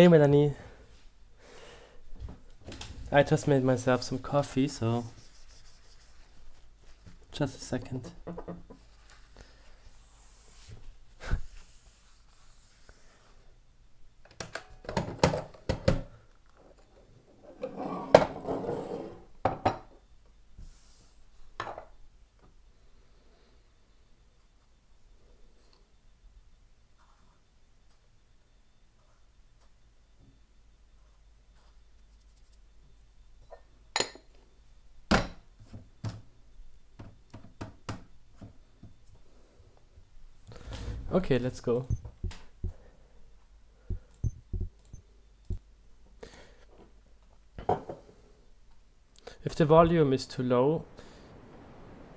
Hey Melanie. I just made myself some coffee, so just a second. Okay, let's go. If the volume is too low,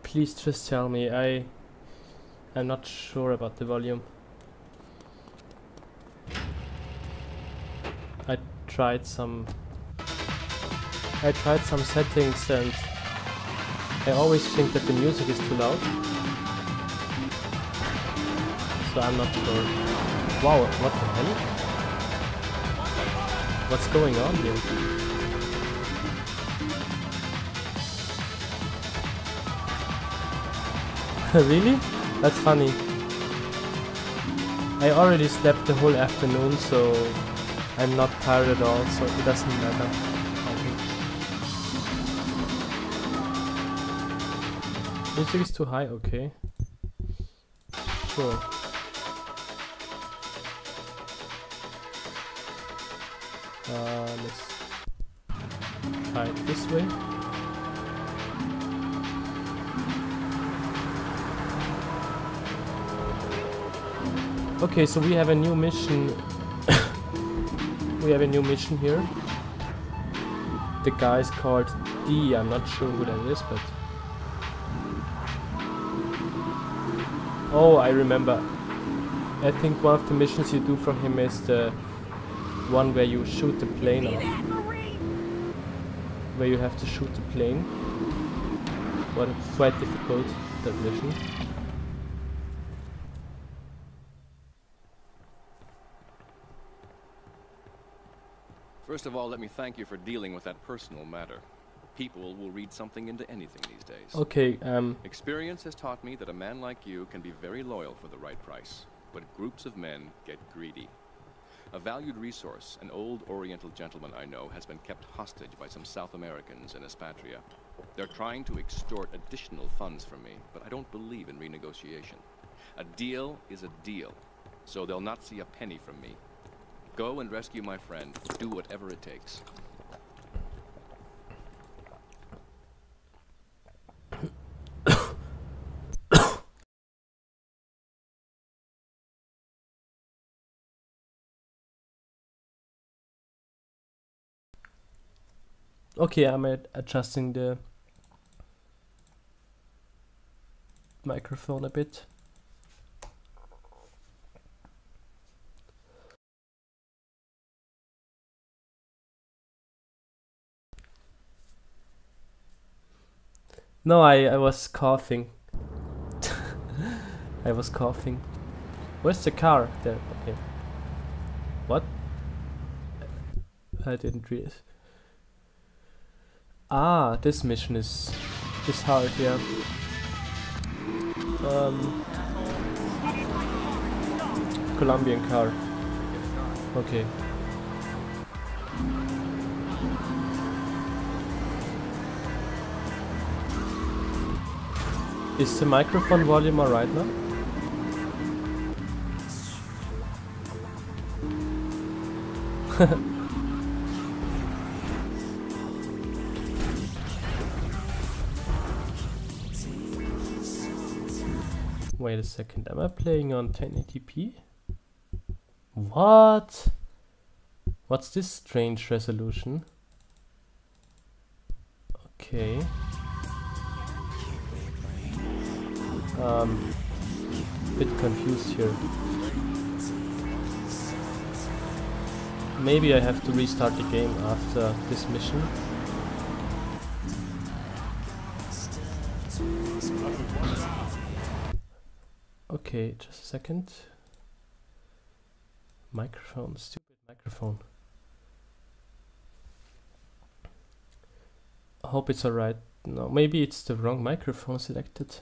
please just tell me. I I'm not sure about the volume. I tried some I tried some settings and I always think that the music is too loud. So I'm not sure. Wow, what the hell? What's going on here? really? That's funny. I already slept the whole afternoon, so I'm not tired at all, so it doesn't matter. Music is too high, okay. Sure. This way. Okay, so we have a new mission. we have a new mission here. The guy is called D. I'm not sure who that is, but. Oh, I remember. I think one of the missions you do for him is the one where you shoot the plane off. Where you have to shoot the plane. But it's quite difficult, that mission. First of all, let me thank you for dealing with that personal matter. People will read something into anything these days. Okay, um... Experience has taught me that a man like you can be very loyal for the right price, but groups of men get greedy. A valued resource, an old Oriental gentleman I know, has been kept hostage by some South Americans in Aspatria. They're trying to extort additional funds from me, but I don't believe in renegotiation. A deal is a deal, so they'll not see a penny from me. Go and rescue my friend. Do whatever it takes. Okay, I'm adjusting the microphone a bit. No, I, I was coughing. I was coughing. Where's the car? There, okay. What? I didn't realize. Ah, this mission is is hard, yeah. Um, Colombian car. Okay. Is the microphone volume alright now? Wait a second, am I playing on 1080p? What? What's this strange resolution? Okay. Um, bit confused here. Maybe I have to restart the game after this mission. Okay, just a second. Microphone, stupid microphone. I hope it's alright. No, maybe it's the wrong microphone selected.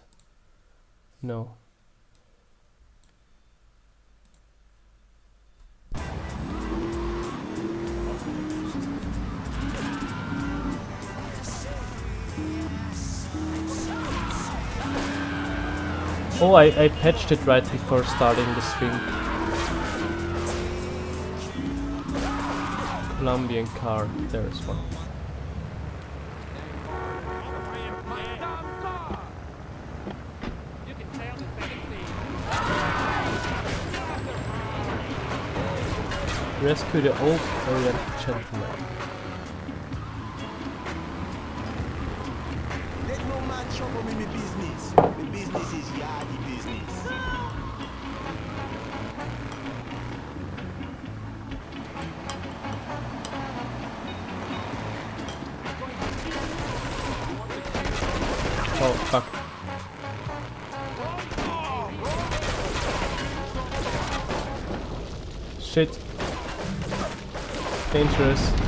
No. Oh, I, I patched it right before starting the stream. Colombian car, there's one. Rescue the old Oriental gentleman. Trouble me, me business. The business is yardy business. Oh fuck. Shit. Dangerous.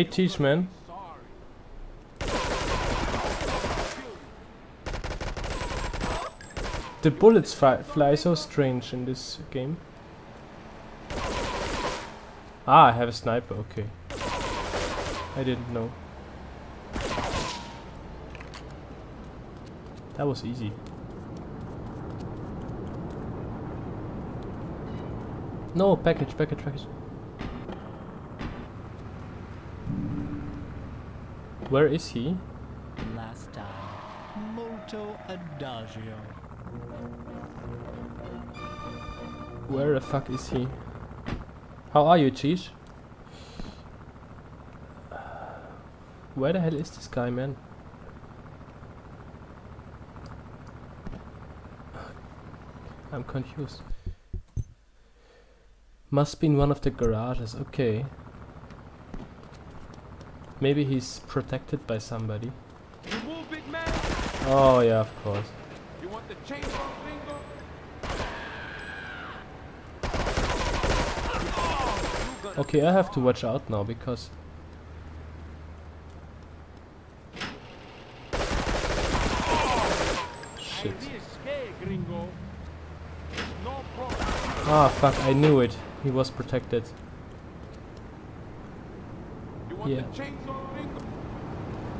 Hey Teach man. The bullets fly, so strange in this game. Ah, I have a sniper, okay. I didn't know. That was easy. No, package, package, package. Where is he? Last time, molto adagio. Where the fuck is he? How are you, Cheese? Where the hell is this guy, man? I'm confused. Must be in one of the garages, okay. Maybe he's protected by somebody. You move, big man. Oh yeah, of course. You want the chainsaw bingo? Okay, I have to watch out now because Shit. Idea is scared, gringo. No problem. Ah fuck, I knew it. He was protected. You Yeah. the chainsaw bingo?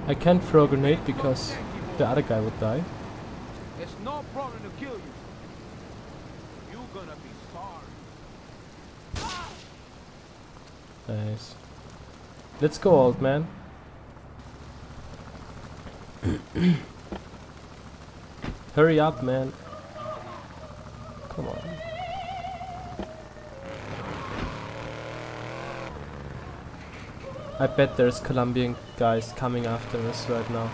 I can't throw a grenade because the other guy would die. It's no problem to kill you. You gonna be sorry. Nice. Let's go, old man. Hurry up, man. Come on. I bet there's Colombian guys coming after us right now.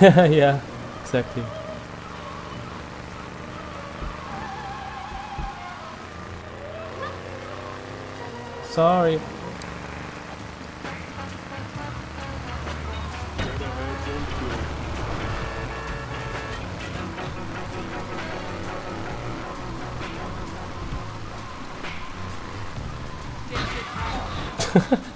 yeah, exactly. Sorry.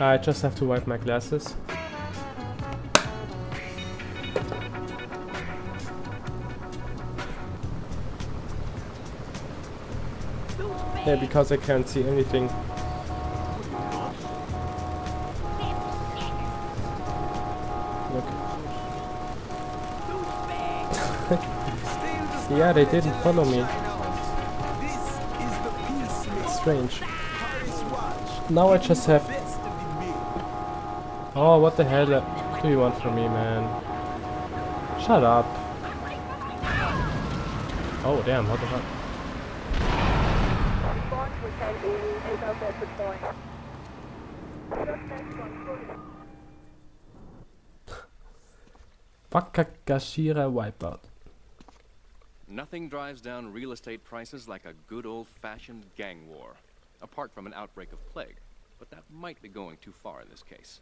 I just have to wipe my glasses. Yeah, because I can't see anything. Look. yeah, they didn't follow me. Strange. Now I just have Oh, what the hell do you want from me, man? Shut up. Oh, damn, what the fuck? Wakagashira wipeout. Nothing drives down real estate prices like a good old-fashioned gang war. Apart from an outbreak of plague. But that might be going too far in this case.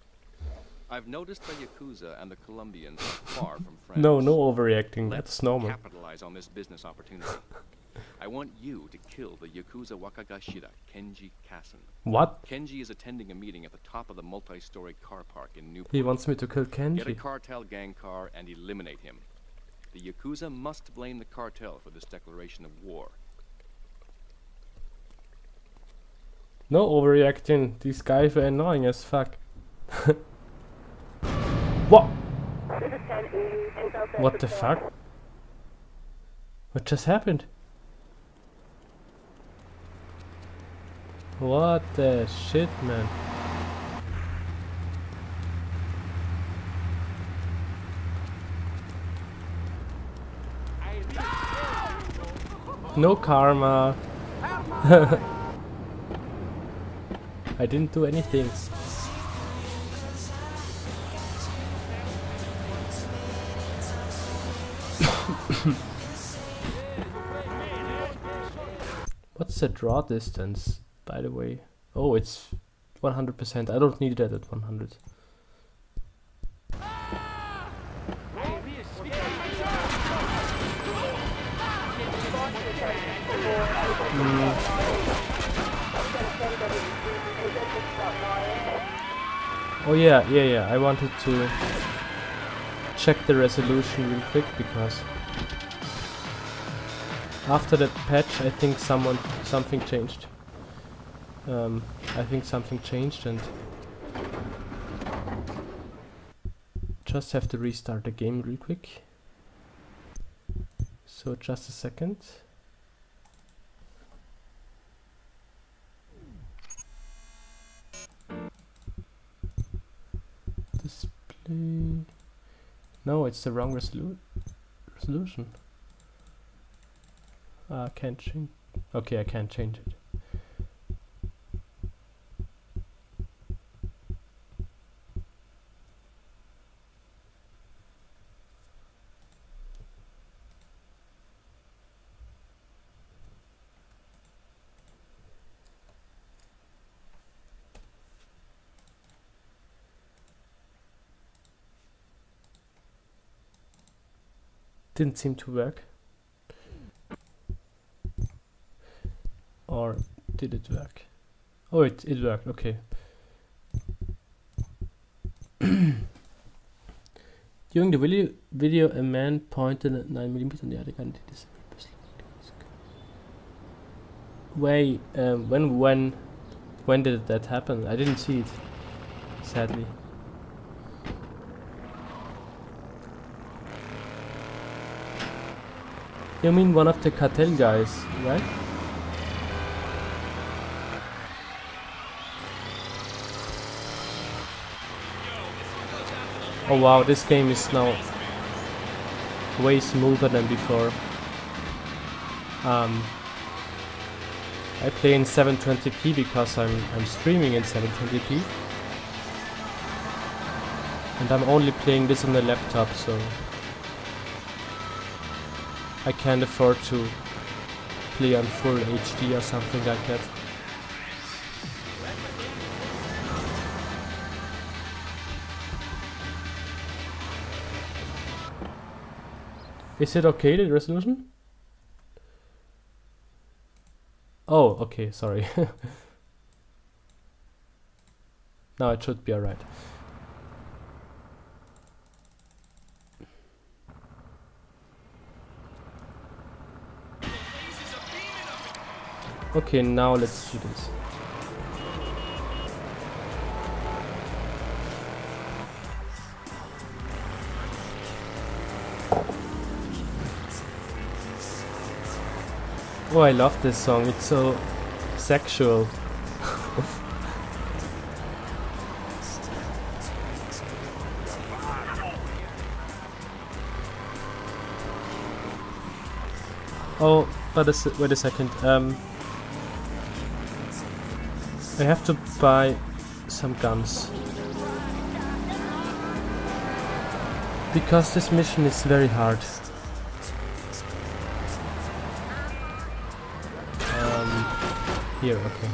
I've noticed the Yakuza and the Colombians are far from friends. No, no overreacting. Let's That's normal. capitalize on this business opportunity. I want you to kill the Yakuza Wakagashira, Kenji Kasen. What? Kenji is attending a meeting at the top of the multi-story car park in Newport. He wants me to kill Kenji. Get a cartel gang car and eliminate him. The Yakuza must blame the cartel for this declaration of war. No overreacting. These guys were annoying as fuck. what? What the fuck? What just happened? What the shit, man? No karma. I didn't do anything. What's the draw distance, by the way? Oh, it's 100%. I don't need that at 100. Hmm. Oh yeah, yeah, yeah. I wanted to check the resolution real quick because after that patch, I think someone something changed. Um, I think something changed and just have to restart the game real quick. So just a second. Display. No, it's the wrong resolu resolution. I can't change. Okay, I can't change it. Didn't seem to work. Or did it work? Oh, it, it worked, okay. During the video, video, a man pointed at 9mm on the other gun. Wait, um, when, when, when did that happen? I didn't see it, sadly. You mean one of the cartel guys, right? Oh wow, this game is now way smoother than before. Um, I play in 720p because I'm I'm streaming in 720p, and I'm only playing this on the laptop, so I can't afford to play on full HD or something like that. Is it okay, the resolution? Oh, okay, sorry. now it should be alright. Okay, now let's do this. Oh, I love this song. It's so sexual. oh, but a, wait a second. Um, I have to buy some guns. Because this mission is very hard. Here, okay.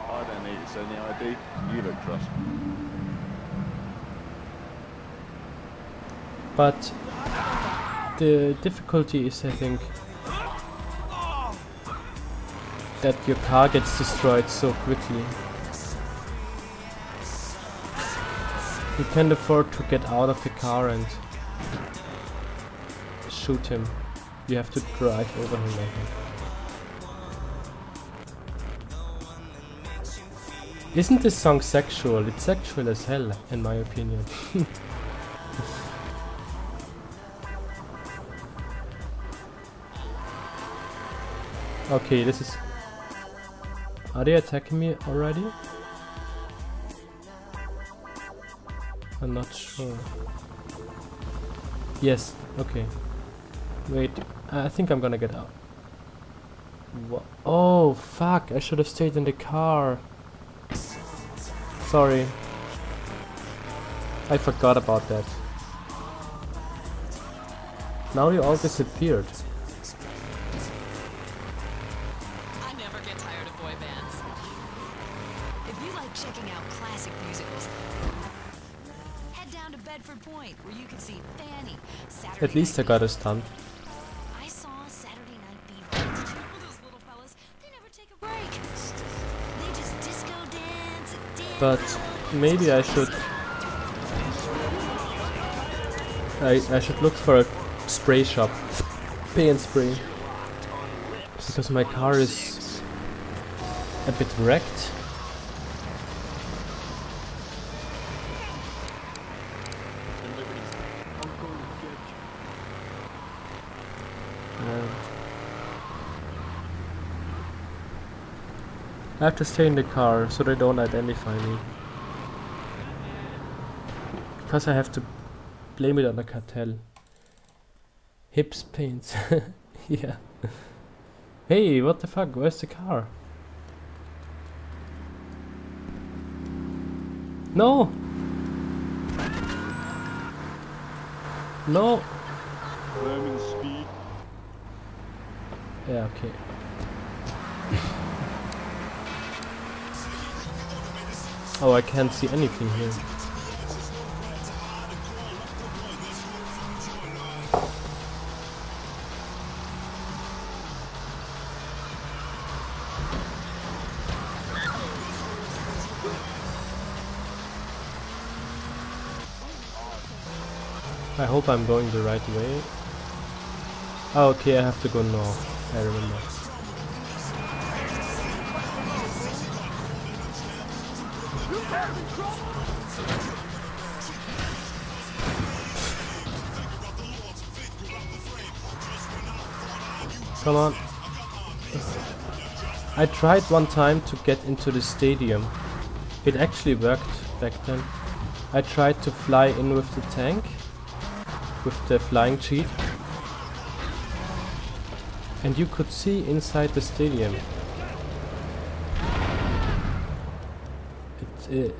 I don't need to send the ID. You look trust. But the difficulty is, I think, that your car gets destroyed so quickly. You can't afford to get out of the car and shoot him. You have to drive over him, I think. Isn't this song sexual? It's sexual as hell, in my opinion. okay, this is... Are they attacking me already? I'm not sure. Yes, okay. Wait, I think I'm gonna get out. Wha oh, fuck, I should have stayed in the car. Sorry. I forgot about that. Now you all disappeared. I never get tired of boy bands. If you like checking out classic musicals, head down to Bedford Point where you can see Fanny, Saturday At least I got a stunt. But maybe I should... I, I should look for a spray shop. Paint spray. Because my car is a bit wrecked. I have to stay in the car so they don't identify me. Because I have to blame it on the cartel. Hips paints. yeah. Hey, what the fuck? Where's the car? No! No! Yeah, okay. Oh, I can't see anything here. I hope I'm going the right way. Oh, okay, I have to go north. I remember. Come on. I tried one time to get into the stadium. It actually worked back then. I tried to fly in with the tank, with the flying cheat, and you could see inside the stadium.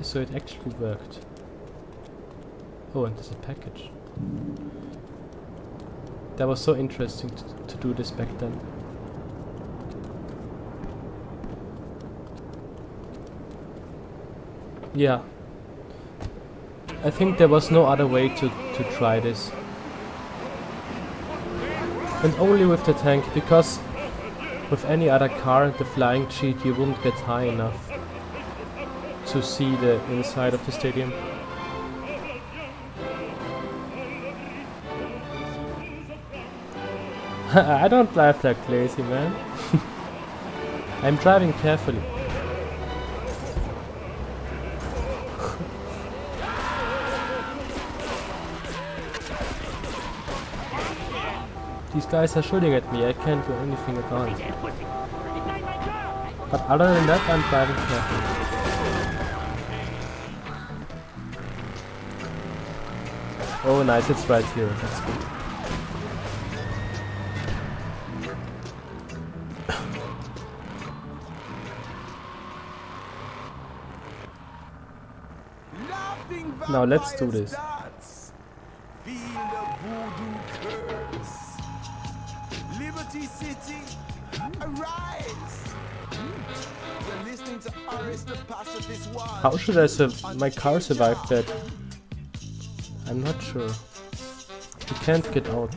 So it actually worked. Oh, and there's a package. That was so interesting to, to do this back then. Yeah. I think there was no other way to, to try this. And only with the tank, because with any other car, the flying cheat, you wouldn't get high enough to see the inside of the stadium. I don't drive that crazy, man. I'm driving carefully. These guys are shooting at me, I can't do anything about it. But other than that, I'm driving carefully. Oh, nice, it's right here. That's good. Now let's do this. dance. Feel the voodoo curse. Liberty City, arise. You're listening to Aris the Pacifist One. How should I sur- my car survive that? I'm not sure. You can't get out.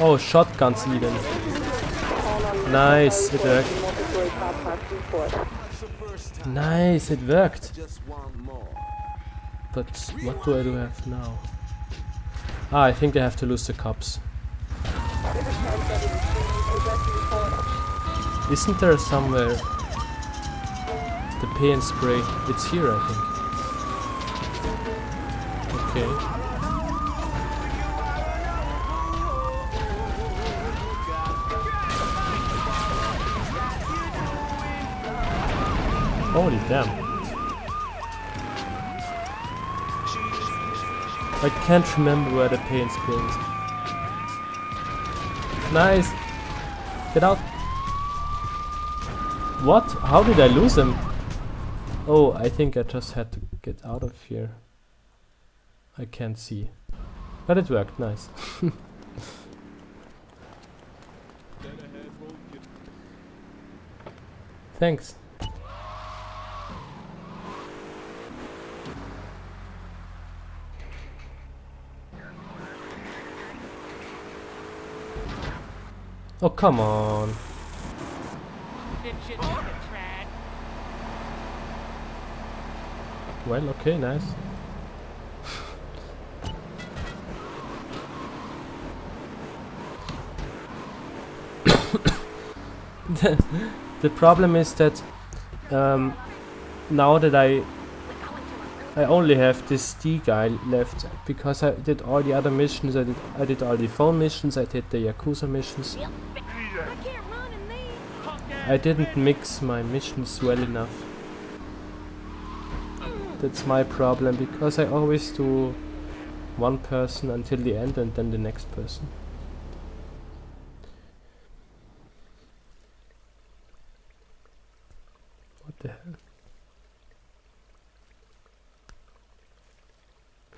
Oh, shotguns even. Nice, it worked. Nice, it worked. But what do I do have now? Ah, I think I have to lose the cops. Isn't there somewhere and spray? It's here, I think. Okay. Holy damn. I can't remember where the pay and spray is. Nice! Get out! What? How did I lose him? Oh, I think I just had to get out of here. I can't see. But it worked, nice. Thanks. Oh, come on. Well, okay, nice. the, the problem is that um, now that I I only have this D guy left because I did all the other missions. I did I did all the phone missions. I did the Yakuza missions. I didn't mix my missions well enough. That's my problem because I always do one person until the end and then the next person. What the hell?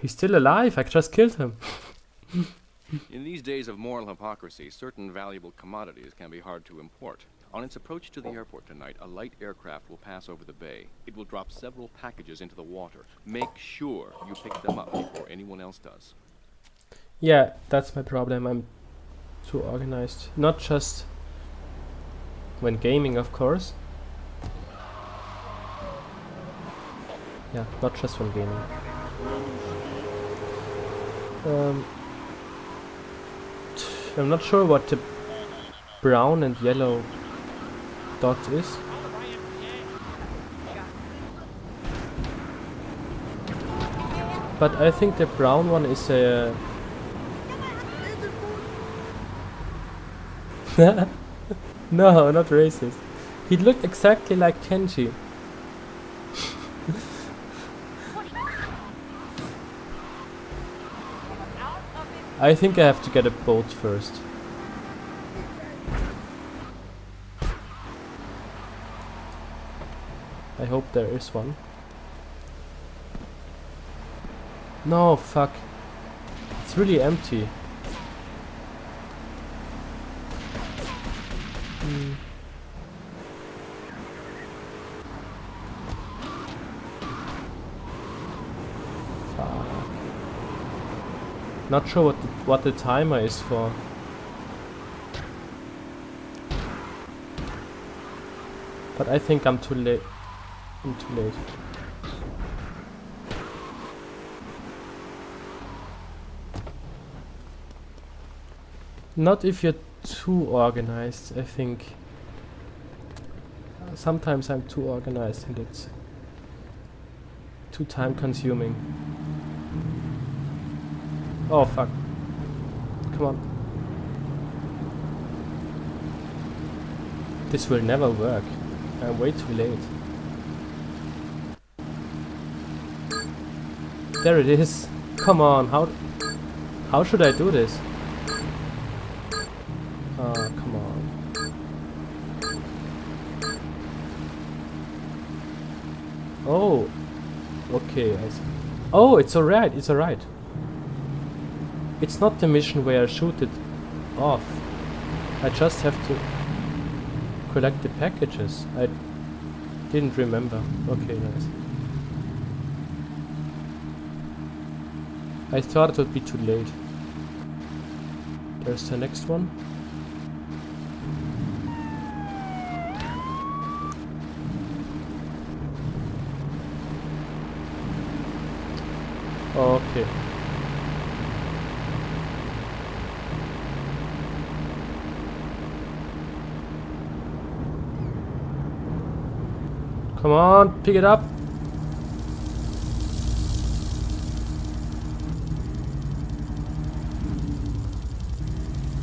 He's still alive, I just killed him. In these days of moral hypocrisy, certain valuable commodities can be hard to import. On its approach to the airport tonight, a light aircraft will pass over the bay. It will drop several packages into the water. Make sure you pick them up before anyone else does. Yeah, that's my problem. I'm too organized. Not just when gaming, of course. Yeah, not just when gaming. Um, I'm not sure what the brown and yellow dot is. But I think the brown one is a no, not racist. He looked exactly like Kenji. I think I have to get a boat first. I hope there is one. No, fuck. It's really empty. Hmm. Not sure what the, what the timer is for. But I think I'm too late. I'm too late. Not if you're too organized, I think. Sometimes I'm too organized and it's too time consuming. Oh fuck. Come on. This will never work. I'm way too late. There it is. Come on, how how should I do this? Ah, come on. Oh, okay. I see. Oh, it's alright. It's alright. It's not the mission where I shoot it off. I just have to collect the packages. I didn't remember. Okay, nice. I thought it would be too late. There's the next one. Okay. Come on, pick it up.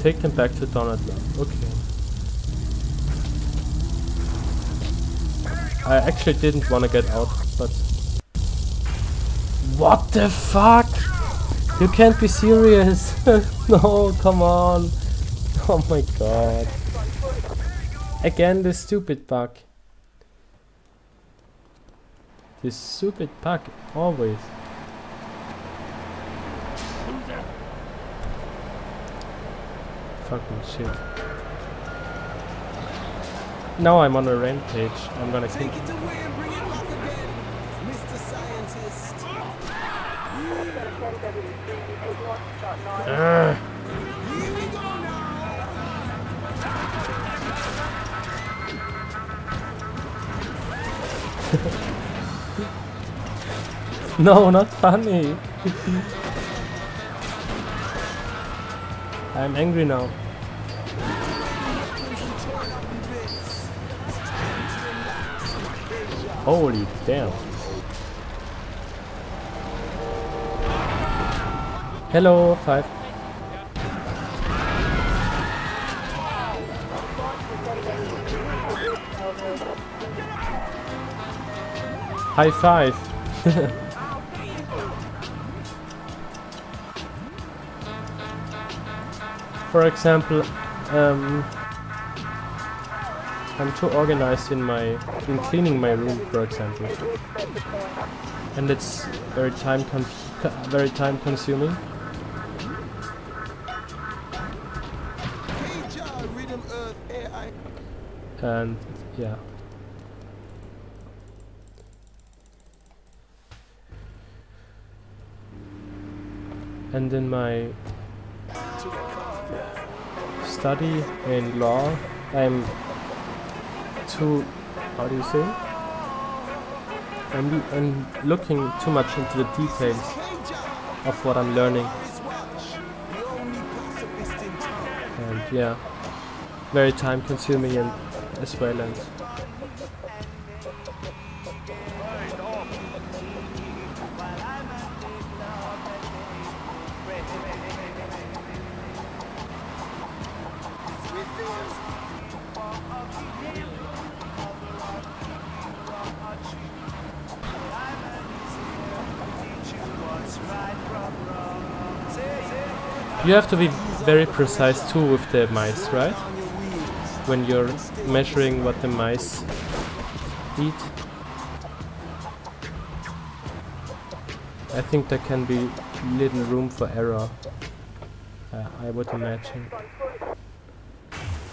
Take them back to Donut Lab. Okay. I actually didn't want to get out, but... What the fuck? You can't be serious. no, come on. Oh my god. Again, this stupid bug. This stupid bug, always. Fucking shit. Now I'm on a rampage. I'm gonna. Take it away and bring it back again, Mr. Scientist. Ugh. Here we go now. No, not funny. I'm angry now. Holy damn. Hello, five. High five. For example, um, I'm too organized in my in cleaning my room, for example, and it's very time very time consuming. And yeah. And in my study in law, I'm too, how do you say? I'm, I'm looking too much into the details of what I'm learning, and yeah, very time consuming and as well and You have to be very precise too with the mice, right? When you're measuring what the mice eat. I think there can be little room for error. Uh, I would imagine.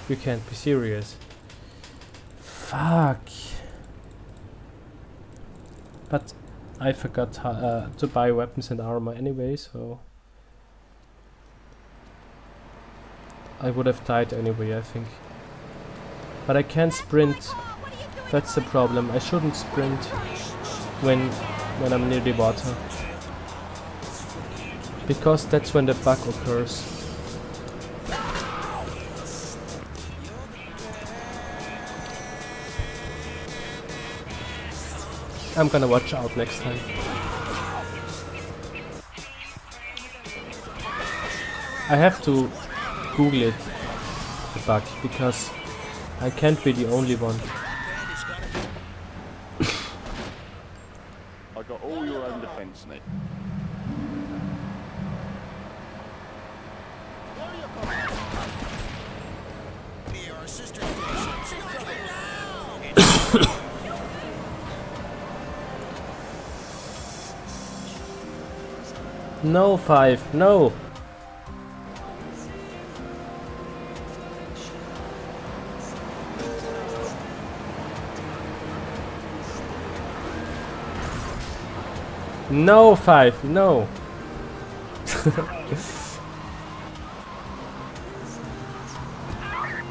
You can't be serious. Fuck. But I forgot uh, to buy weapons and armor anyway, so. I would have died anyway, I think. But I can't sprint. That's the problem. I shouldn't sprint when when I'm near the water. Because that's when the bug occurs. I'm gonna watch out next time. I have to Google it, the bug, because I can't be the only one. I got all your own defense, Nick. no, five, no. No, five, no!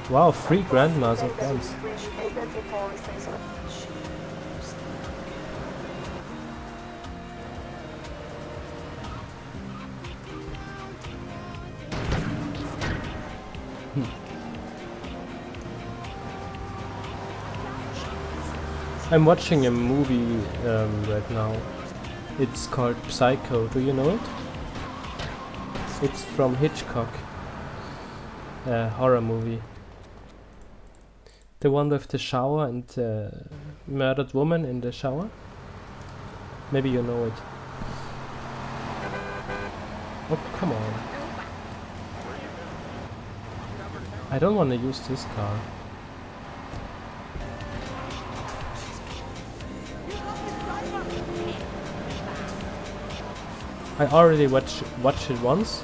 wow, three grandmas at once. I'm watching a movie um, right now. It's called Psycho. Do you know it? It's from Hitchcock. A horror movie. The one with the shower and the murdered woman in the shower? Maybe you know it. Oh, come on. I don't want to use this car. I already watched watched it once.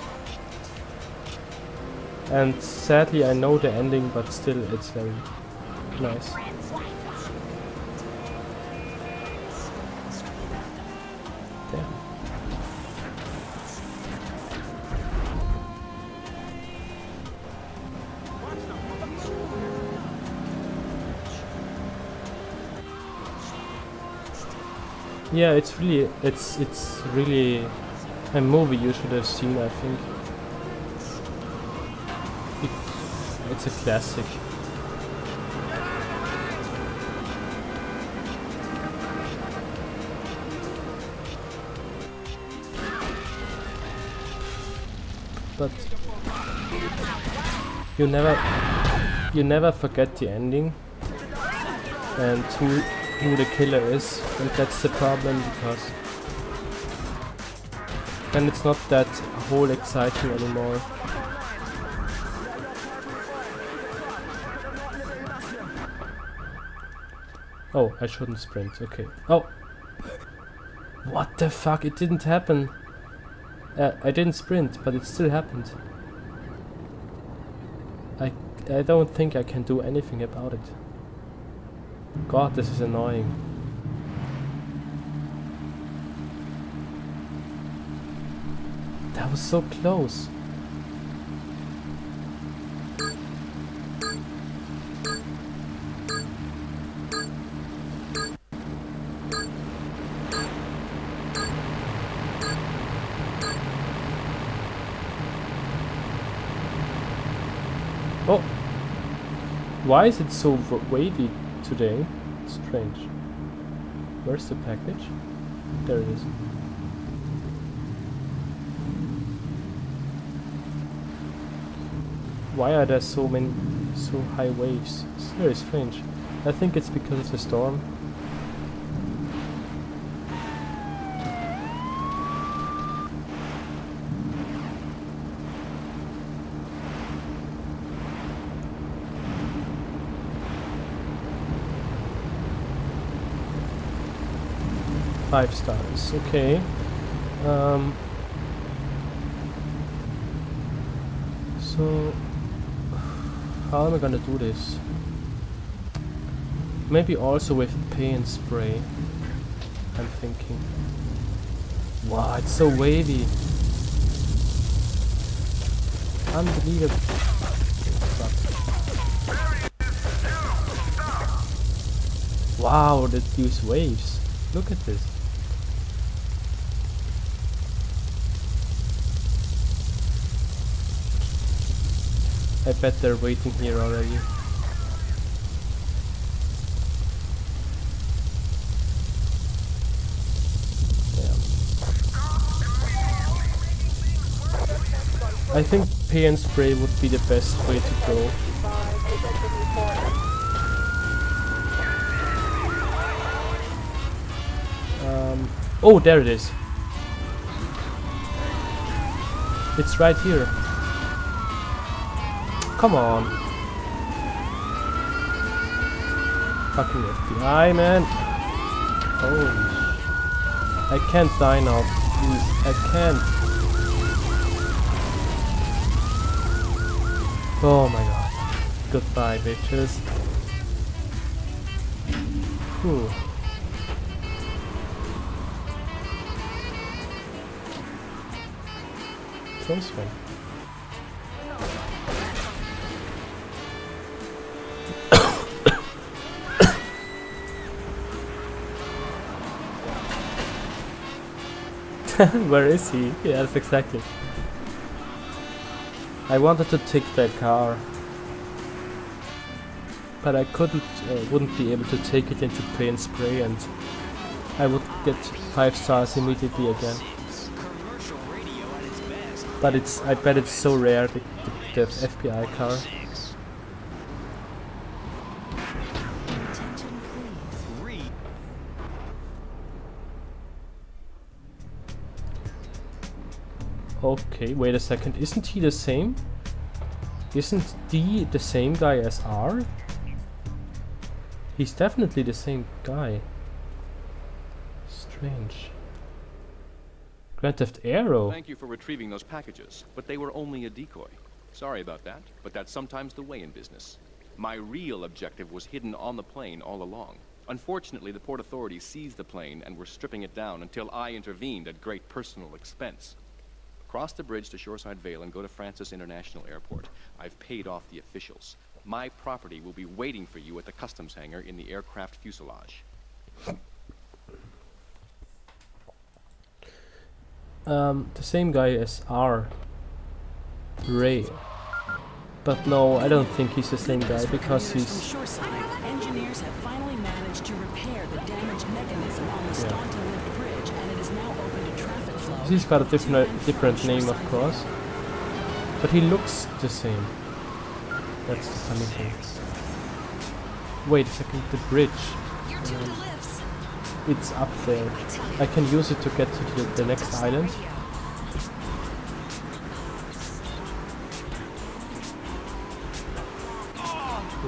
And sadly I know the ending but still it's very nice. Yeah, it's really, it's it's really a movie you should have seen. I think it's a classic. But you never, you never forget the ending and who who the killer is, and that's the problem because then it's not that whole exciting anymore. Oh, I shouldn't sprint, okay. Oh! What the fuck, it didn't happen! Uh, I didn't sprint, but it still happened. I, I don't think I can do anything about it. God, this is annoying. That was so close. Oh! Why is it so wavy today? Strange. Where's the package? There it is. Why are there so many, so high waves? It's very strange. I think it's because of the storm. Five stars, okay. Um, so, how am I gonna do this? Maybe also with paint spray. I'm thinking. Wow, it's so wavy. Unbelievable. Wow, that these waves. Look at this. I bet they're waiting here already. I think pay and spray would be the best way to go. Um, oh, there it is. It's right here. Come on. fucking FBI, man. Sh- I can't die now, please. I can't. Oh my god. Goodbye, bitches. Whew. Close one. Where is he? Yes, exactly. I wanted to take that car, but I couldn't, uh, wouldn't be able to take it into pay and spray, and I would get five stars immediately again. But it's, I bet it's so rare the, the, the FBI car. Okay, wait a second. Isn't he the same? Isn't D the same guy as R? He's definitely the same guy. Strange. Grand Theft Aero. Thank you for retrieving those packages, but they were only a decoy. Sorry about that, but that's sometimes the way in business. My real objective was hidden on the plane all along. Unfortunately, the port authorities seized the plane and were stripping it down until I intervened at great personal expense. Cross the bridge to Shoreside Vale and go to Francis International Airport. I've paid off the officials. My property will be waiting for you at the customs hangar in the aircraft fuselage. Um, the same guy as R. Ray. But no, I don't think he's the same guy because From he's he's got a different different name of course. But he looks the same. That's the funny thing. Wait a second, the bridge. You're to the lifts. It's up there. I can use it to get to the, the next island.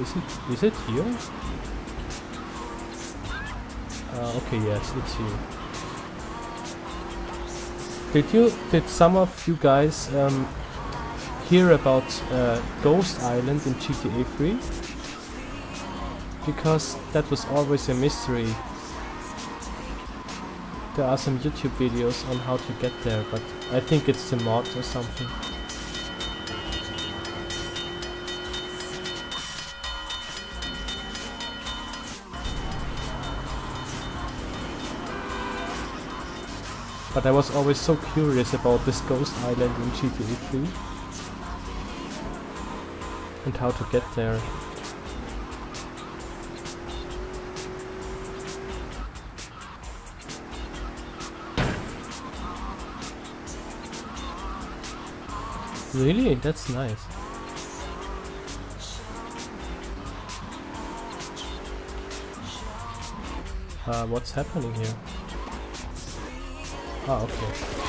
Is it is it here? Uh, okay, yes, it's here. Did you did some of you guys um, hear about uh, Ghost Island in GTA 3? Because that was always a mystery there are some YouTube videos on how to get there, but I think it's the mod or something. But I was always so curious about this ghost island in GTA 3 and how to get there. Really? That's nice. Uh, what's happening here? Ah, okay.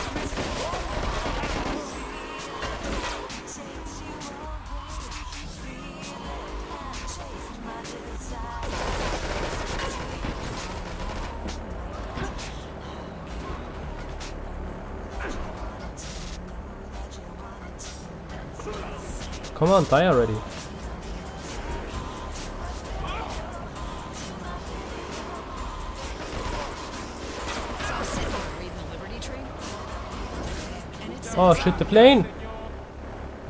Come on, die already. Oh shit, the plane!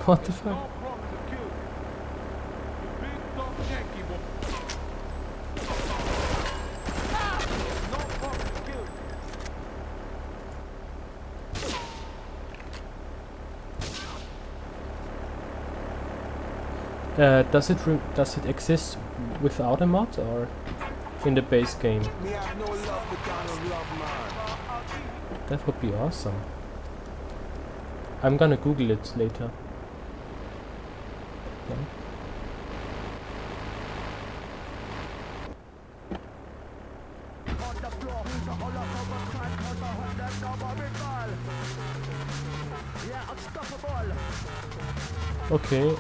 What the fuck? No problem to kill you. You big dumb Yankee boy. No problem to kill you. Uh, does it re- does it exist without a mod or in the base game? Me have no love for kind of love man. That would be awesome. I'm gonna Google it later. Okay.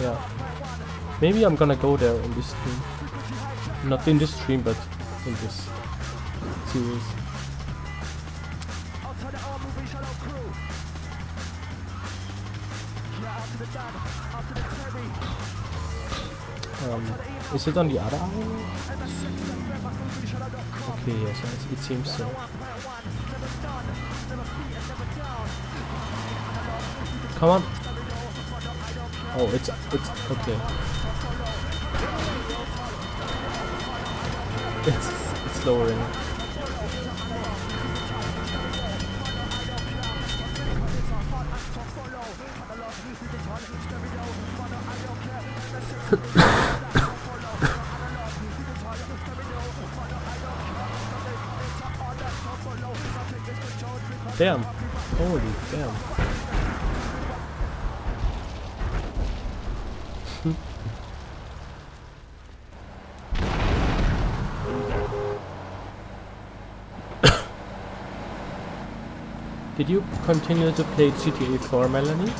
Yeah. Maybe I'm gonna go there in this stream. Not in this stream, but in this series. Um, is it on the other island? Okay, yes, it- it seems so. Come on. Oh, it's it's okay. It's it's lowering. Damn. Holy damn. Did you continue to play GTA 4, Melanie?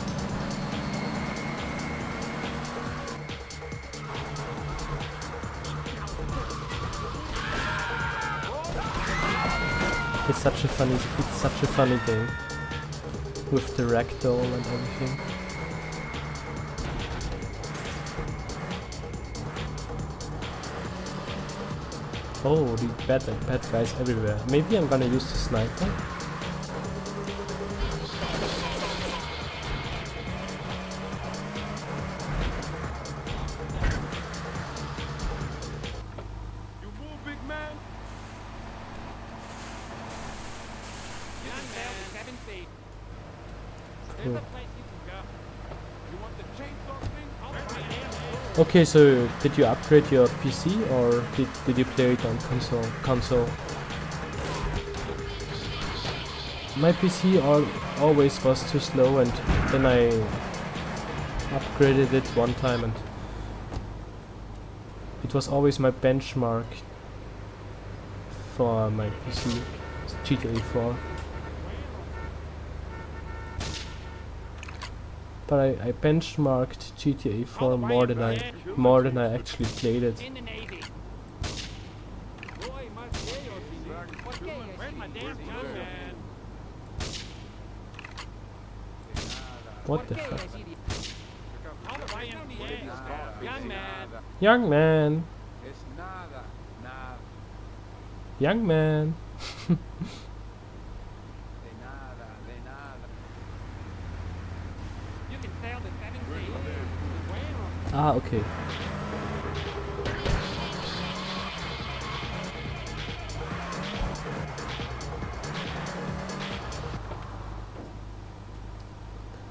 Such a funny, it's such a funny game with the ragdoll and everything. Oh, the bad, bad guys everywhere. Maybe I'm gonna use the sniper. Okay, so did you upgrade your PC or did, did you play it on console? Console. My PC al always was too slow and then I upgraded it one time and it was always my benchmark for my PC GTA 4. But I, I benchmarked GTA 4 more than I more than I actually played it. In the Navy. Boy, my dear, Where's my damn young man? What the fuck? All the way in the air. Young man. Young man! It's nada, nada, Young man! de nada, de nada. You can sail the seven seas. Ah, okay.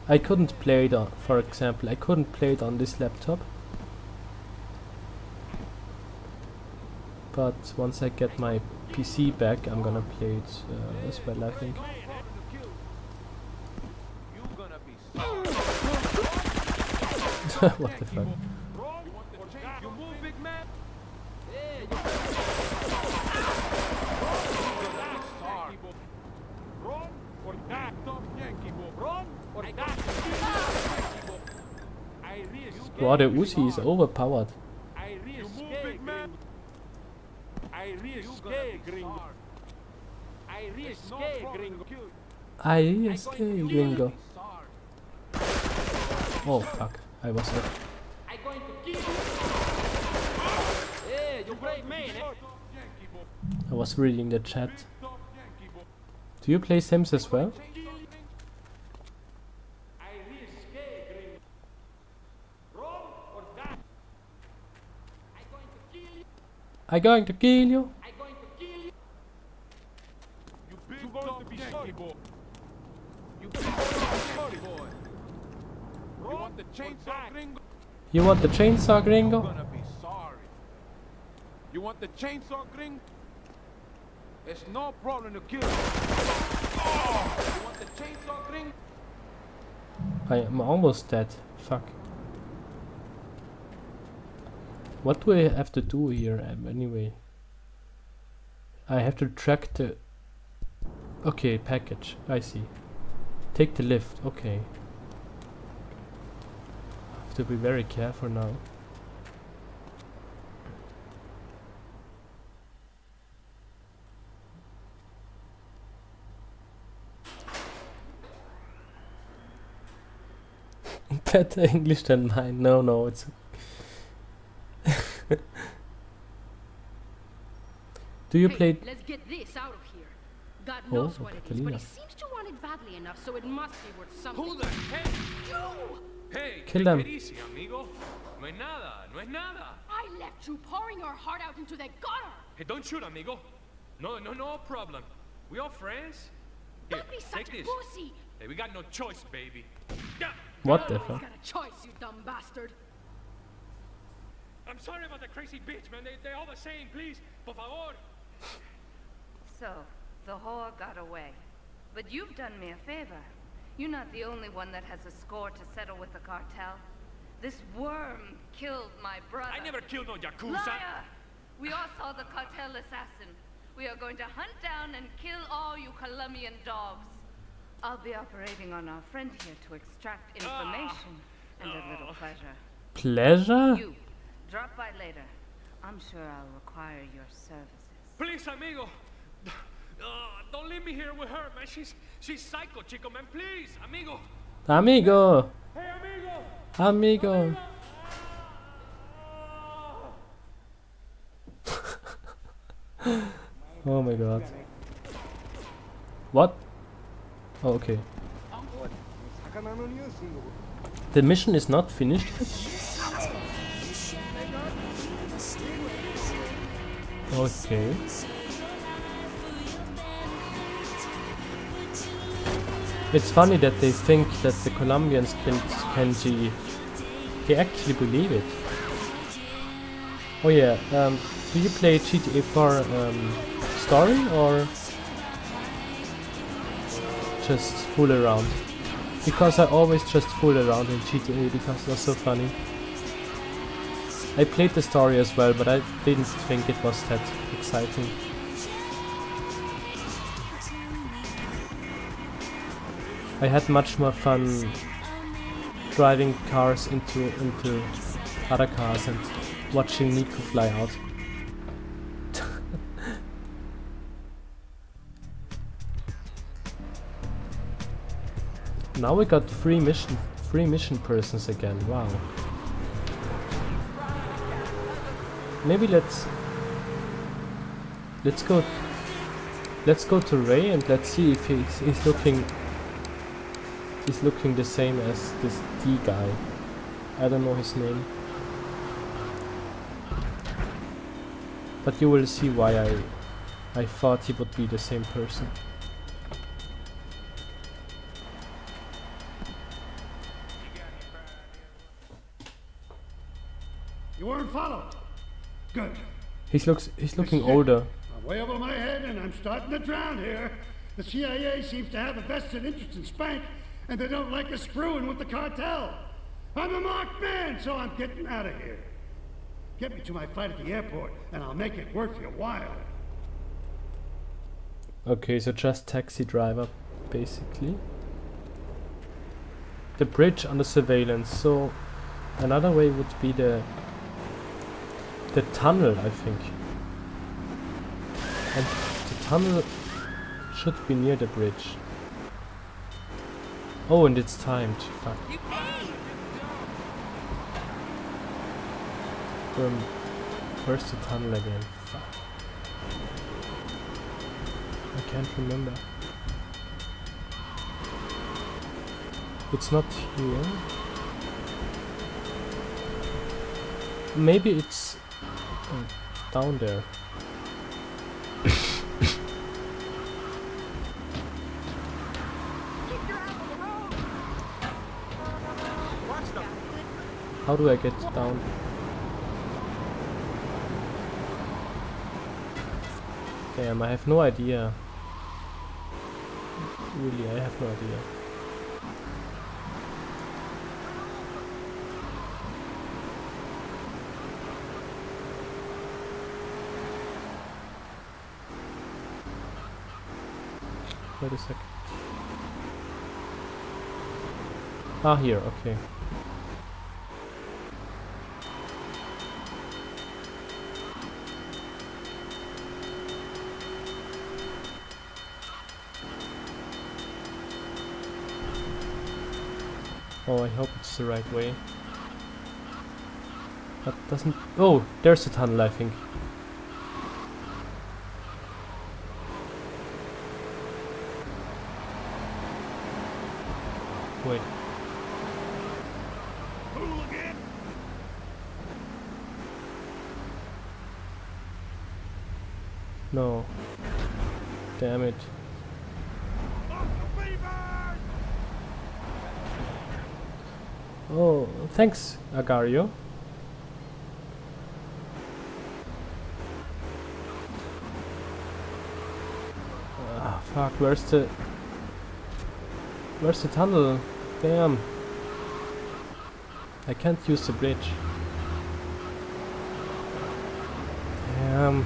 I couldn't play it on, for example, I couldn't play it on this laptop. But once I get my PC back, I'm gonna play it uh, as well, I think. You gonna be sorry. what the fuck? You want the chain? You move, big man. Yeah, you sorry. Run or die. Stop Yankee boy. Run or die. I risk. Wow, the Uzi is overpowered. I escape, gringo. Oh fuck, I was up. I going to kill you. Yeah, you great man? I was reading the chat. Do you play Sims as well? I risk, gringo. Run or die. I going to kill you. I going to kill you. I going to kill you. You big you going to be sorry, boy. You big going to be sorry, boy. You want the chainsaw, gringo? You want the chainsaw, You're gringo? gonna be sorry. You want the chainsaw, gringo? It's no problem to kill. Oh, you want the chainsaw, gringo? I am almost dead. Fuck. What do I have to do here um, anyway? I have to track the... Okay, package. I see. Take the lift. Okay have to be very careful now. Better English than mine. No, no, it's. Do you hey, play? Let's get this out of here. God oh, knows oh, what Catalina. it is, but he seems to want it badly enough, so it must be worth something. Who the heck? You! Hey, Kill them. easy, amigo. No es nada, no es nada. I left you pouring our heart out into the gutter. Hey, don't shoot, amigo. No, no, no problem. We all friends. Here, Don't be such a this. pussy. Hey, we got no choice, baby. Yeah. What the Nobody's fuck? got a choice, you dumb bastard. I'm sorry about the crazy bitch, man. They, they all the same. Please, por favor. So, the whore got away. But you've done me a favor. You're not the only one that has a score to settle with the cartel. This worm killed my brother. I never killed no yakuza. Liar! We all saw the cartel assassin. We are going to hunt down and kill all you Colombian dogs. I'll be operating on our friend here to extract ah. information and a ah. little pleasure. Pleasure? You, drop by later. I'm sure I'll require your services. Please, amigo. Uh, don't leave me here with her, man. She's she's psycho, chico, man. Please, amigo. Amigo, Hey, amigo. amigo. oh my god. What? Oh, okay. The mission is not finished. Okay. It's funny that they think that the Colombians killed Kenji. They actually believe it. Oh yeah, um, do you play GTA 4 um, story or just fool around? Because I always just fool around in GTA because they're so funny. I played the story as well, but I didn't think it was that exciting. I had much more fun driving cars into into other cars and watching Niko fly out. now we got three mission three mission persons again. Wow. Maybe let's let's go let's go to Ray and let's see if he's, he's looking he's looking the same as this D guy. I don't know his name. But you will see why I I thought he would be the same person. You weren't followed. Good. He's looks he's looking This is it. older. I'm way over my head and I'm starting to drown here. The CIA seems to have a vested interest in Spank, and they don't like us screwing with the cartel. I'm a marked man, so I'm getting out of here. Get me to my flight at the airport, and I'll make it worth your while. Okay, so just taxi driver, basically. The bridge under surveillance. So another way would be the the tunnel, I think. And the tunnel should be near the bridge. Oh, and it's timed. Fuck. Um, where's the tunnel again? Fuck. I can't remember. It's not here. Maybe it's uh, down there. How do I get down? Damn, I have no idea. Really, I have no idea. Wait a sec. Ah, here, okay. Oh, I hope it's the right way. That doesn't... Oh, there's a tunnel, I think. Wait. No. Damn it. Oh, thanks, Agario. Ah, fuck, where's the... Where's the tunnel? Damn. I can't use the bridge. Damn.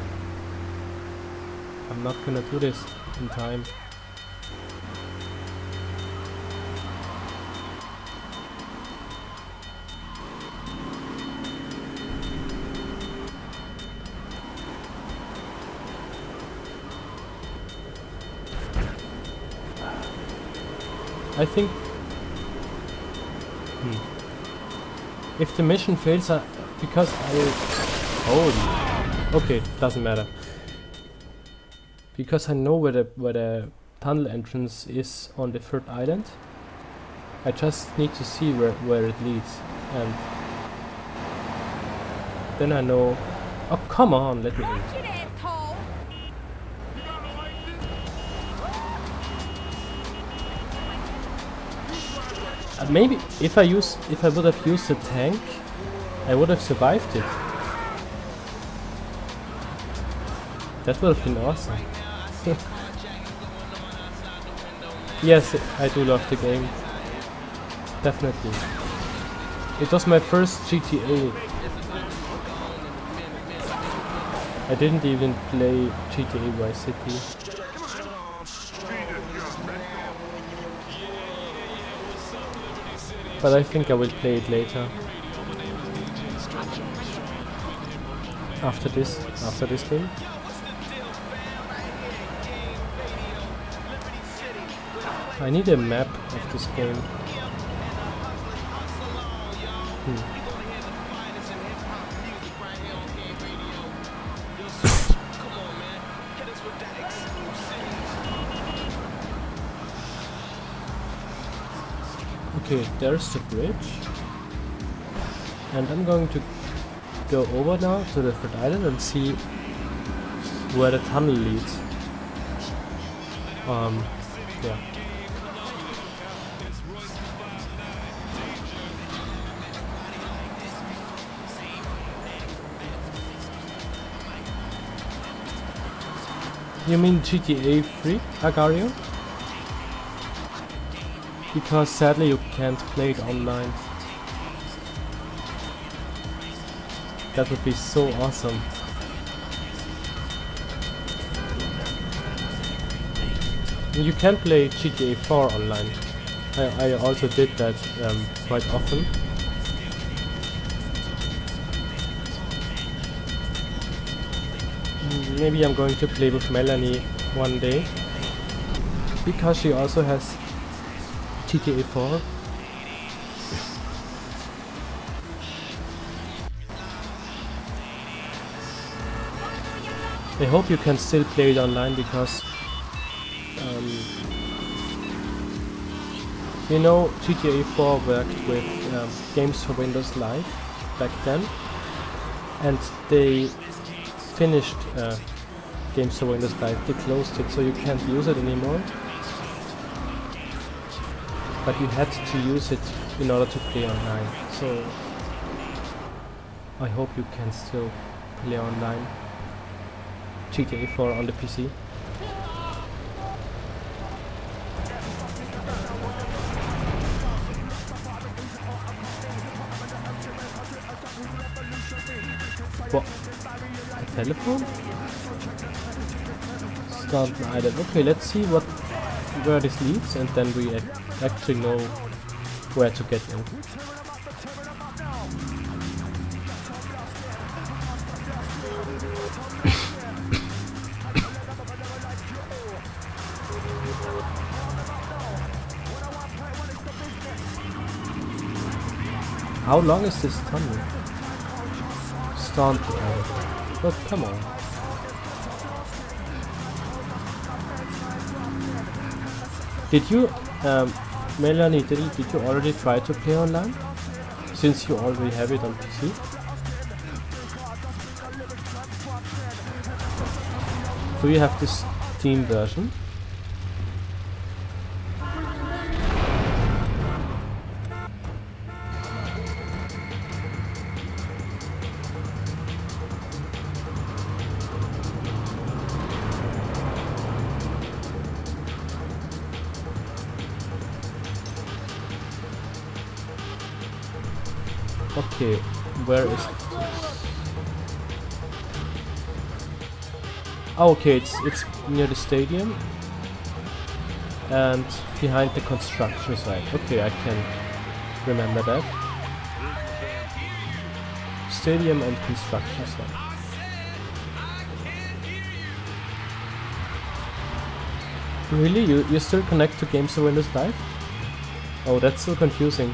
I'm not gonna do this in time. If the mission fails, I, because I... Holy... Okay, doesn't matter. Because I know where the, where the tunnel entrance is on the third island, I just need to see where, where it leads. And then I know... Oh, come on, let me in. Maybe if I use if I would have used the tank, I would have survived it. That would have been awesome. yes, I do love the game. Definitely. It was my first GTA. I didn't even play GTA Vice City. But I think I will play it later. After this, after this game. I need a map of this game. There's the bridge. And I'm going to go over now to the third island and see where the tunnel leads. Um, yeah. You mean GTA 3, Agario? Because sadly you can't play it online. That would be so awesome. You can play GTA 4 online. I, I also did that um, quite often. Maybe I'm going to play with Melanie one day. Because she also has GTA 4. I hope you can still play it online because um, you know GTA 4 worked with um, Games for Windows Live back then and they finished uh, Games for Windows Live, they closed it so you can't use it anymore but you had to use it in order to play online. So I hope you can still play online. GTA 4 on the PC. What? A telephone? Start an. Okay, let's see what where this leads and then we actually know where to get in. How long is this tunnel? Stunt But come on. Did you, um, Melanie, did you, did you already try to play online? Since you already have it on PC? Do you have this Steam version? Where is it? Oh, okay, it's it's near the stadium and behind the construction site. Okay, I can remember that. Stadium and construction site. Really? You, you still connect to Games of Windows Live? Oh, that's so confusing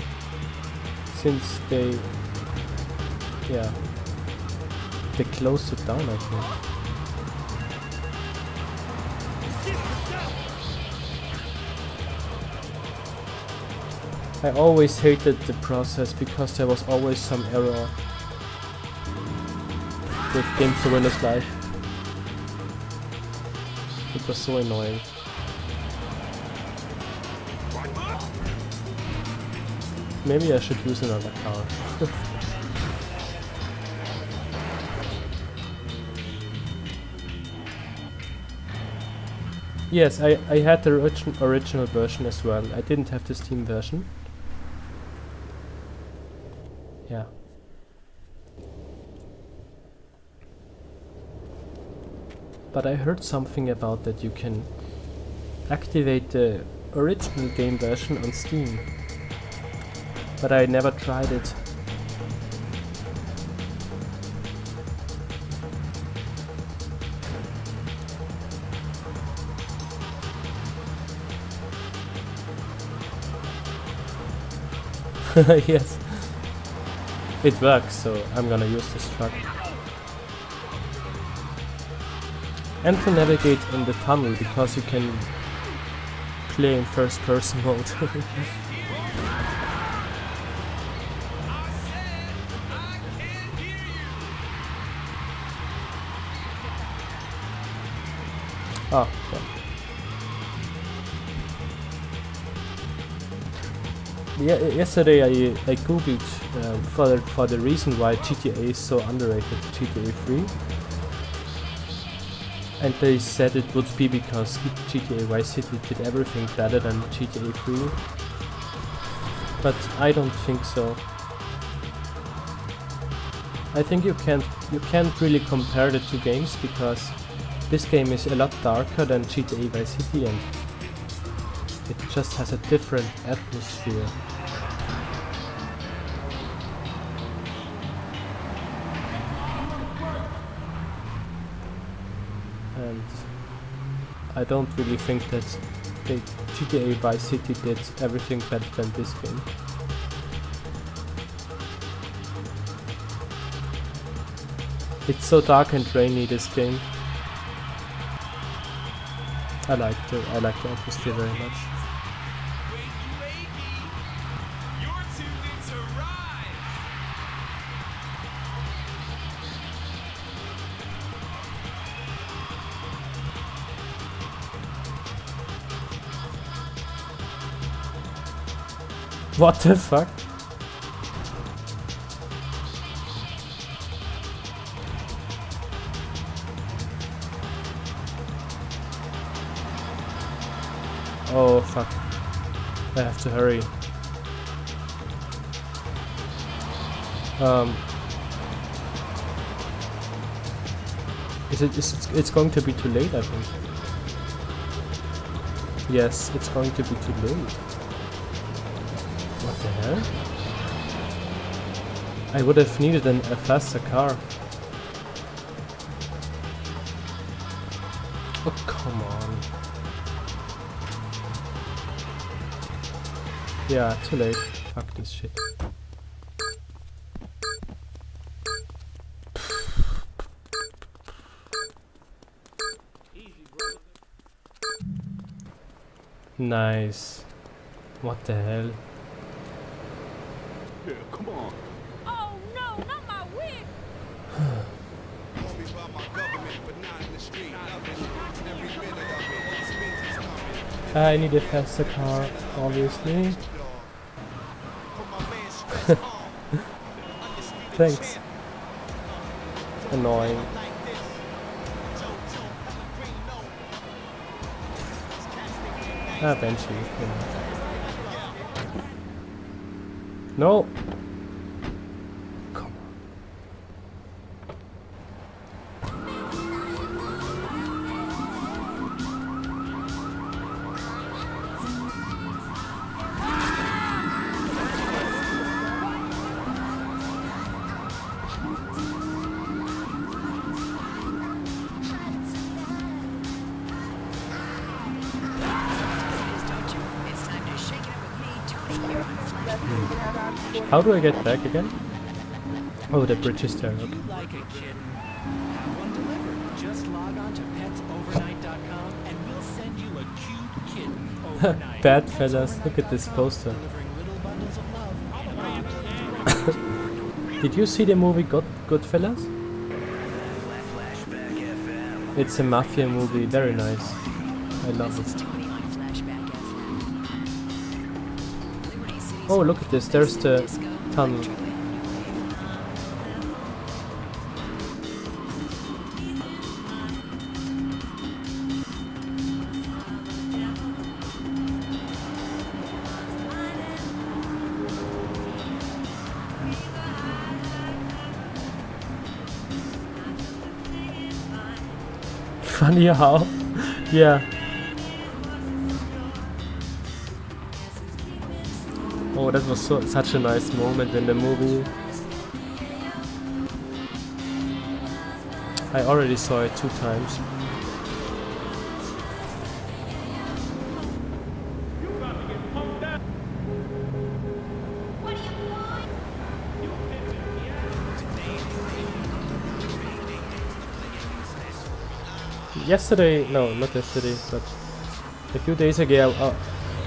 since they yeah. They closed it down I think. I always hated the process because there was always some error with Games of Windows Live it was so annoying. Maybe I should use another car. yes, I, I had the origin original version as well. I didn't have the Steam version. Yeah. But I heard something about that you can activate the original game version on Steam but I never tried it. yes. It works, so I'm gonna use this truck. And to navigate in the tunnel, because you can play in first person mode. Oh. Yesterday I, I googled um, for, the, for the reason why GTA is so underrated, GTA 3. And they said it would be because GTA Vice City did everything better than GTA 3. But I don't think so. I think you can't you can't really compare the two games because this game is a lot darker than GTA Vice City and it just has a different atmosphere. I don't really think that the GTA Vice City did everything better than this game. It's so dark and rainy this game. I like the I like the atmosphere very much. What the fuck? Oh fuck. I have to hurry. Um Is it is it, it's going to be too late I think. Yes, it's going to be too late. I would have needed an, a faster car. Oh, come on. Yeah, too late. Fuck this shit. Nice. What the hell? I need a faster car, obviously. Thanks. Annoying. Ah, Banshee. yeah. No! How do I get back again? Oh, the bridge is there. Okay. Like. Have one delivered. Just log on to petsovernight.com and we'll send you a cute kitten overnight. Bad fellas, look at this poster. Delivering little bundles of love. Did you see the movie God Goodfellas? It's a mafia movie, very nice. I love it. Oh, look at this, there's the tunnel. Funny how? yeah. That was so, such a nice moment in the movie. I already saw it two times. Yesterday, no, not yesterday, but a few days ago, uh,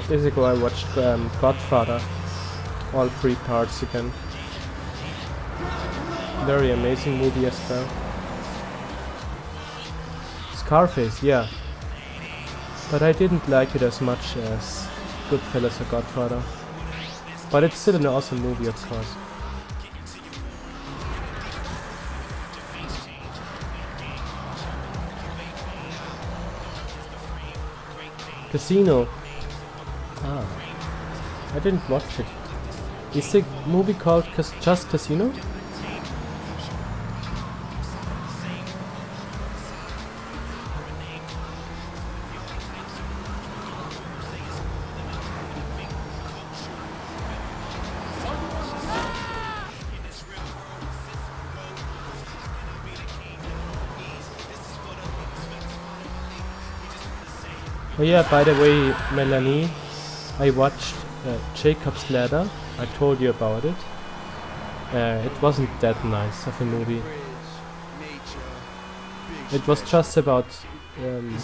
days ago I watched um, Godfather, all three parts you can. Very amazing movie as well. Scarface, yeah. But I didn't like it as much as Goodfellas or Godfather. But it's still an awesome movie, of course. Casino. Ah. I didn't watch it. Is the movie called Cas- Just Casino? Oh yeah, by the way, Melanie, I watched uh, Jacob's Ladder. I told you about it. Uh, it wasn't that nice of a movie. It was just about um,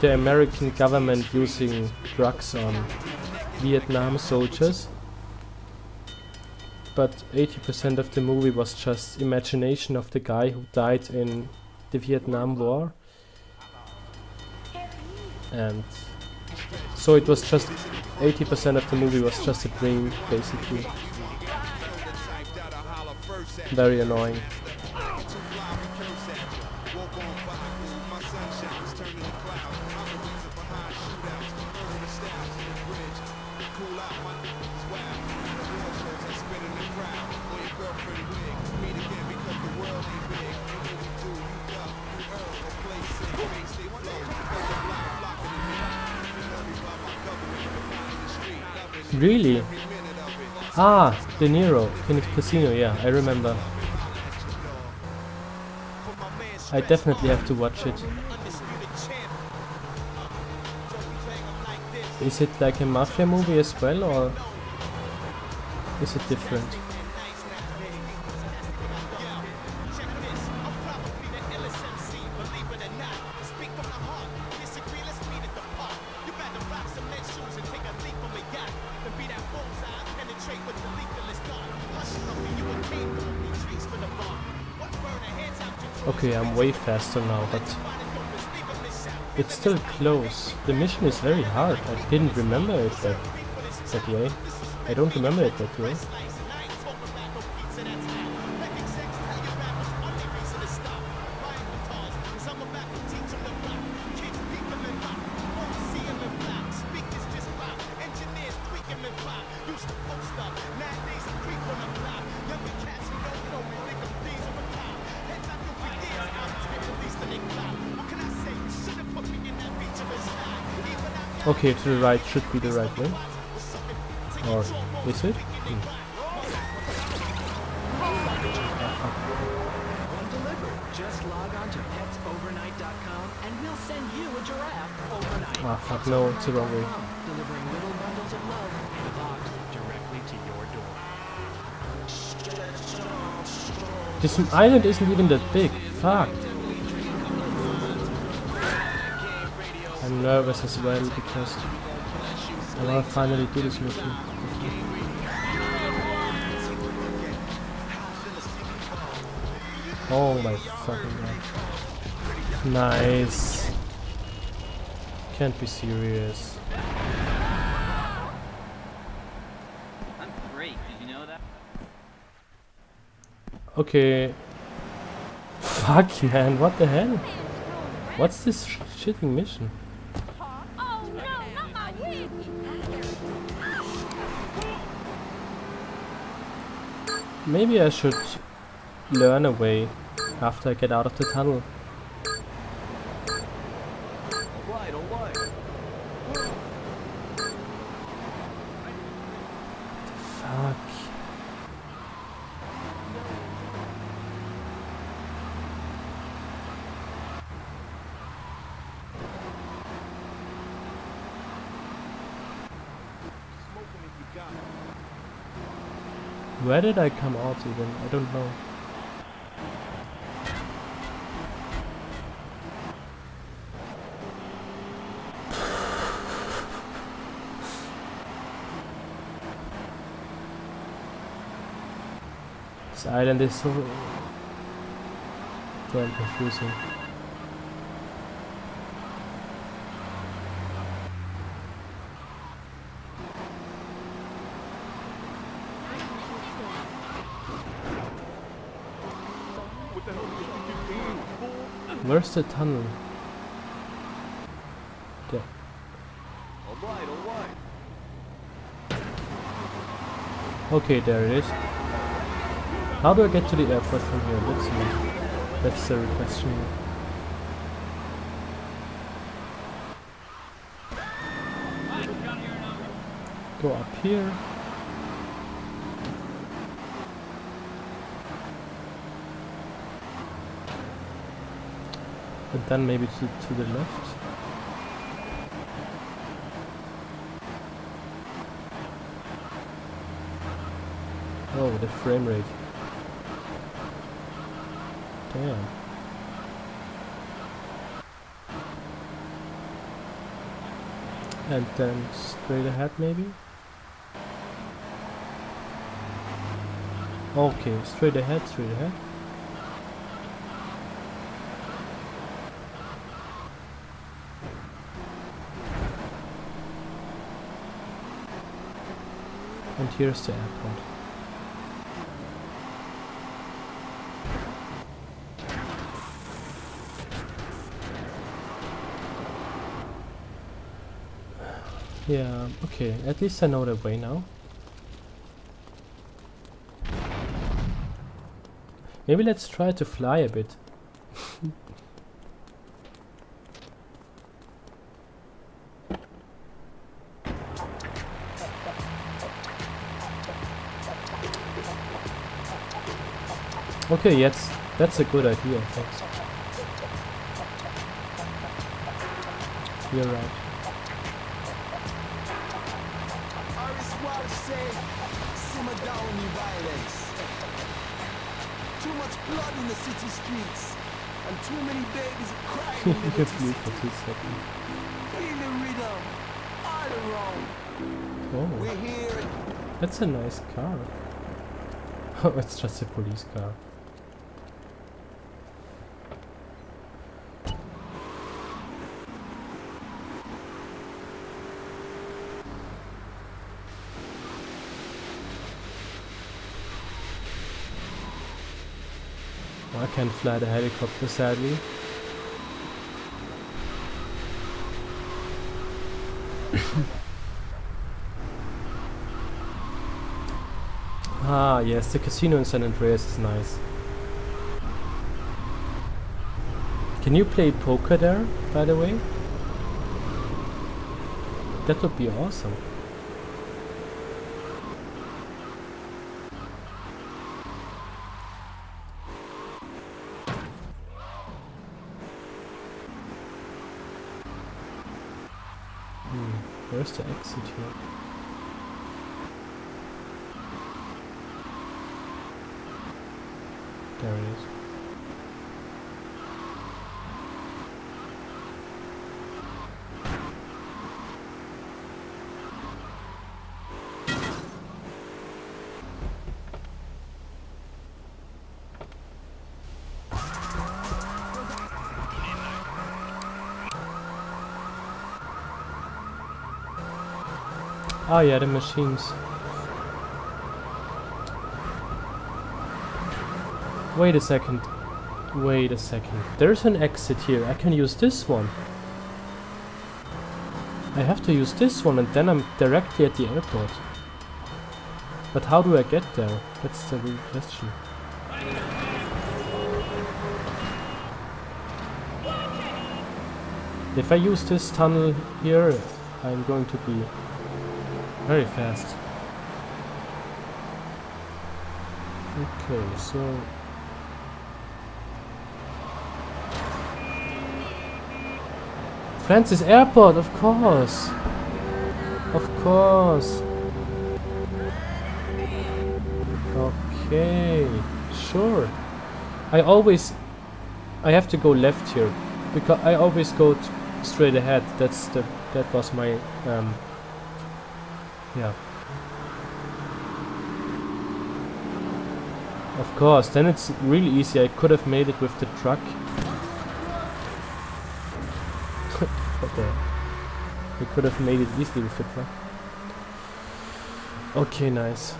the American government using drugs on Vietnam soldiers. But 80% of the movie was just imagination of the guy who died in the Vietnam War. And so it was just 80% of the movie was just a dream, basically. Very annoying. Really? Ah, De Niro, the casino, yeah, I remember. I definitely have to watch it. Is it like a mafia movie as well, or is it different? Okay, I'm way faster now, but it's still close. The mission is very hard. I didn't remember it that, that way. I don't remember it that way. Okay, to the right should be the right way. Or is it? Hmm. A. Ah, fuck, no, it's the wrong way. Delivering little bundles of love and locked directly to your door. This island isn't even that big. Fuck. Nervous as well because I wanna finally do this mission. Oh my fucking god. Nice. Can't be serious. I'm great. Did you know that? Okay. Fuck man, what the hell? What's this sh shitting mission? Maybe I should learn a way after I get out of the tunnel. Alright, alright. Fuck. Where did I come out even? I don't know. This island is so damn confusing. What the hell do you think you're doing, fool? Where's the tunnel? There. Alright, alright. Okay, there it is. How do I get to the airport from here? Let's see. That's the real question. Go up here. And then maybe to, to the left. Oh, the frame rate. Damn. And then straight ahead maybe? Okay, straight ahead, straight ahead. Here's the airport. Yeah, okay, at least I know the way now. Maybe let's try to fly a bit. In you the can little flee for two seconds. Feel the rhythm, all around. Oh, that's a nice car. Oh, it's just a police car. Can't fly the helicopter sadly. ah yes, the casino in San Andreas is nice. Can you play poker there, by the way? That would be awesome. Where's the exit here? There it is. Oh yeah, the machines. Wait a second. Wait a second. There's an exit here. I can use this one. I have to use this one and then I'm directly at the airport. But how do I get there? That's the real question. If I use this tunnel here, I'm going to be very fast. Okay, so... Francis Airport, of course! Of course! Okay, sure. I always... I have to go left here, because I always go straight ahead. That's the... That was my... Um, yeah. Of course, then it's really easy. I could have made it with the truck. okay. We could have made it easily with the truck. Okay, nice.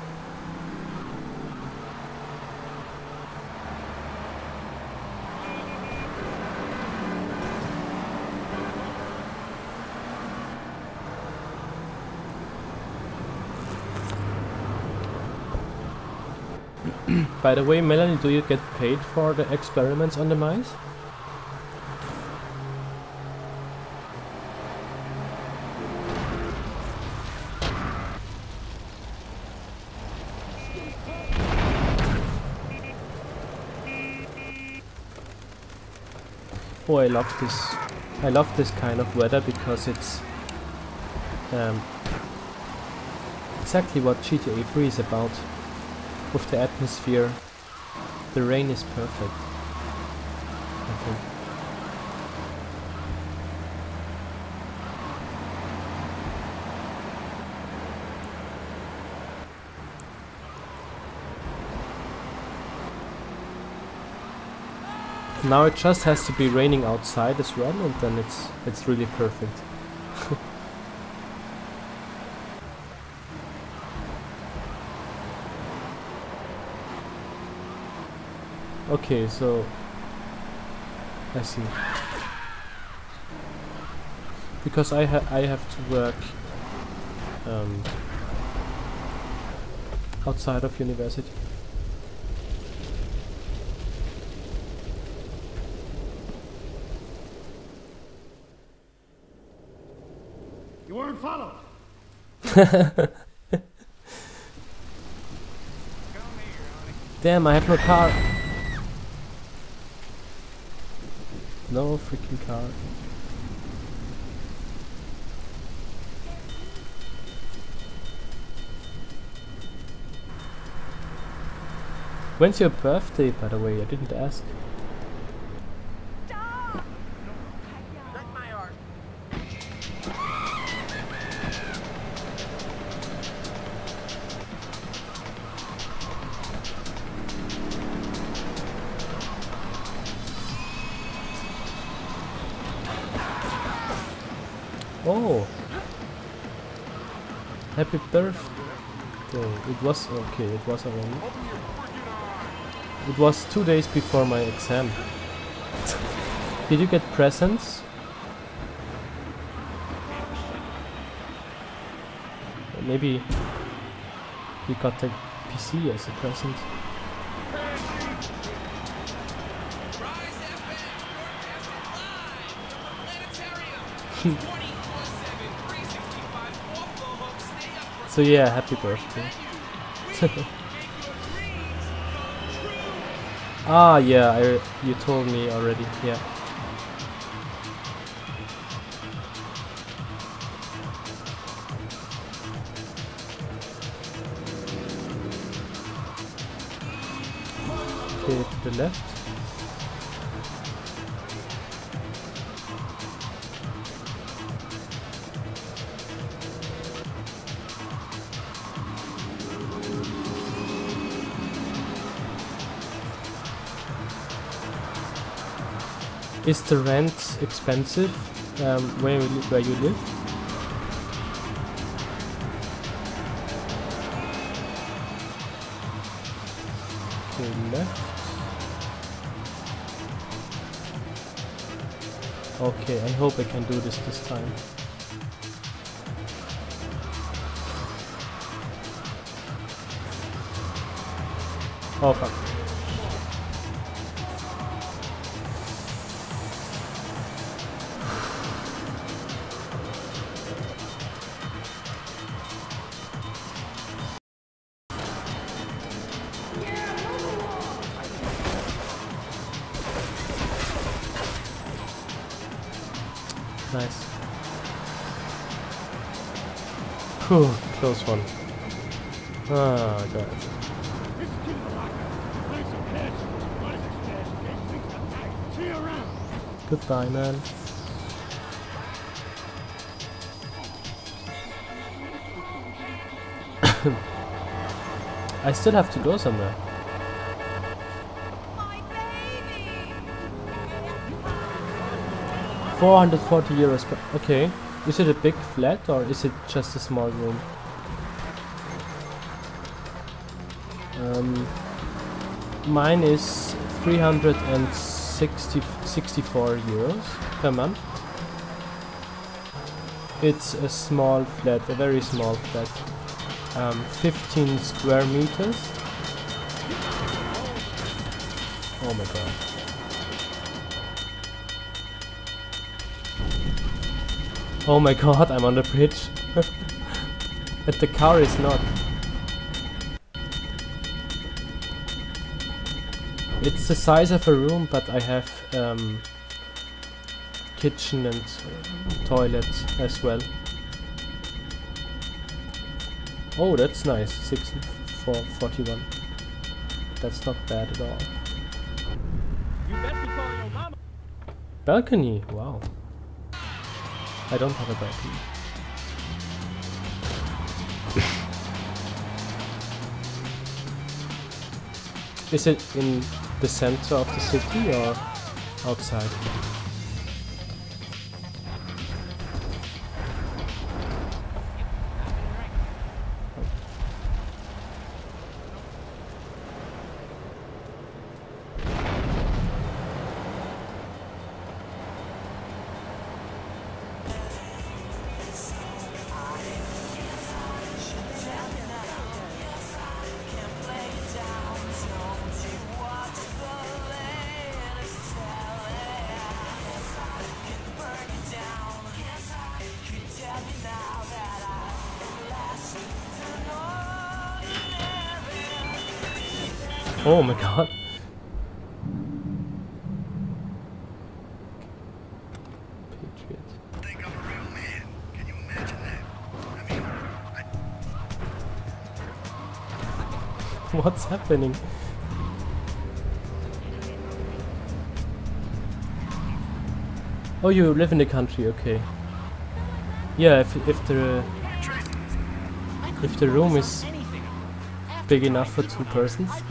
By the way, Melanie, do you get paid for the experiments on the mice? Oh, I love this. I love this kind of weather because it's um, exactly what GTA 3 is about with the atmosphere. The rain is perfect. I think. Now it just has to be raining outside as well and then it's it's really perfect. Okay, so I see. Because I ha I have to work um, outside of university. You weren't followed. Damn, I have no car. No freaking car. When's your birthday, by the way? I didn't ask. Oh! Happy birthday! It was okay, it was already. It was two days before my exam. Did you get presents? Maybe you got the PC as a present. so yeah, happy birthday. ah yeah, I, you told me already, yeah. Okay, to the left. Is the rent expensive um, where you, where you live? Okay, left. Okay, I hope I can do this this time. Oh fuck. Man. I still have to go somewhere. Four hundred forty euros. Per okay, is it a big flat or is it just a small room? Um, mine is 360 64 euros per month. It's a small flat, a very small flat. Um, 15 square meters. Oh my god. Oh my god, I'm on the bridge. but the car is not. It's the size of a room, but I have um, kitchen and toilet as well. Oh, that's nice. 6441. That's not bad at all. You best be calling your mama. Balcony, wow. I don't have a balcony. Is it in the center of the city or outside? Happening? Oh, you live in the country, okay. Yeah, if if the if the room is big enough for two persons.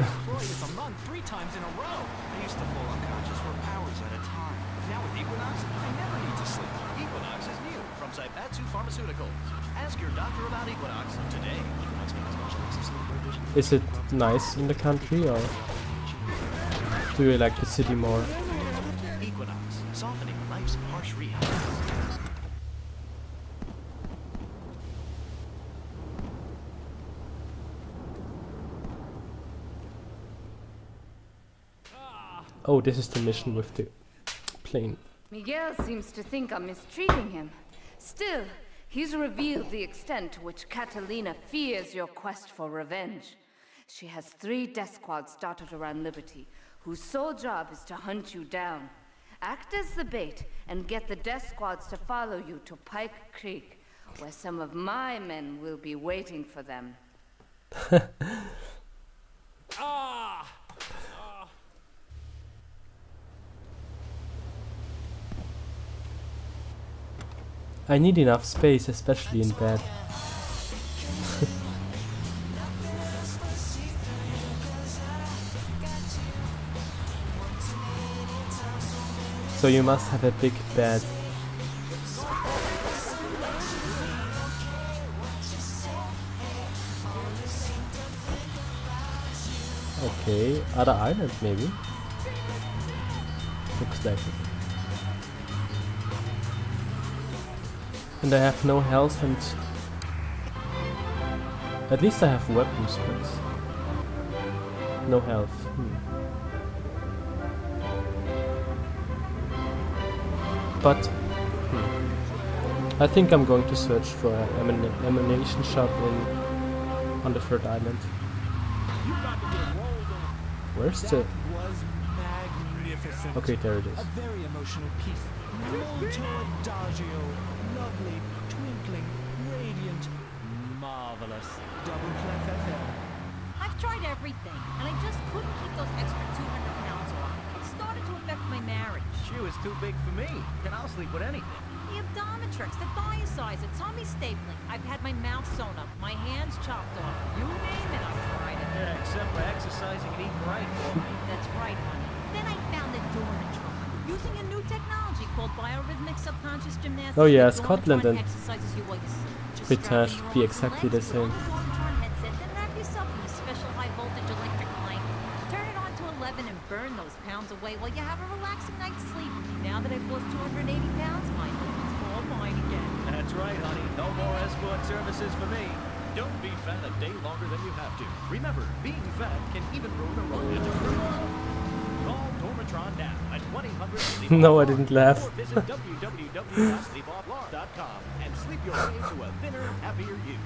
Is it nice in the country or? Do you like the city more? Equinox, softening life's harsh. Oh, this is the mission with the plane. Miguel seems to think I'm mistreating him. Still, he's revealed the extent to which Catalina fears your quest for revenge. She has three death squads dotted around Liberty, whose sole job is to hunt you down. Act as the bait and get the death squads to follow you to Pike Creek, where some of my men will be waiting for them. Ah! I need enough space, especially in bed. So you must have a big bed. Okay, other island maybe? Looks like it. And I have no health and... At least I have weapons, but... No health. Hmm. But... Hmm. I think I'm going to search for an emun ammunition shop in... on the third island. Where's the... Okay, there it is. A very emotional piece. Molto adagio. Lovely, twinkling, radiant, marvelous. Double clef FM. I've tried everything, and I just couldn't keep those extra 200 pounds off. It started to affect my marriage. Shoe is too big for me, and I'll sleep with anything. The Abdometrix, the Biosize, the tummy stapling. I've had my mouth sewn up, my hands chopped off. You name it, I've tried it. Yeah, except for exercising and eating right for me. That's right, honey. Then I found the Dormitron. Using a new technology called biorhythmic subconscious gymnastics. Oh yeah, Scotland and exercises you while you sleep. Just Britain should be exactly the legs, same. the Dormitron headset, then wrap yourself in a special high voltage electric blanket. Turn it on to 11 and burn those pounds away while you have a relaxing night's sleep. Now that I've lost 280 pounds, my husband's all mine again. That's right, honey. No more escort services for me. Don't be fat a day longer than you have to. Remember, being fat can even ruin a romantic relationship. Call Dormitron now at 1-800 No, I didn't laugh. Or visit and sleep your way to a thinner, happier you.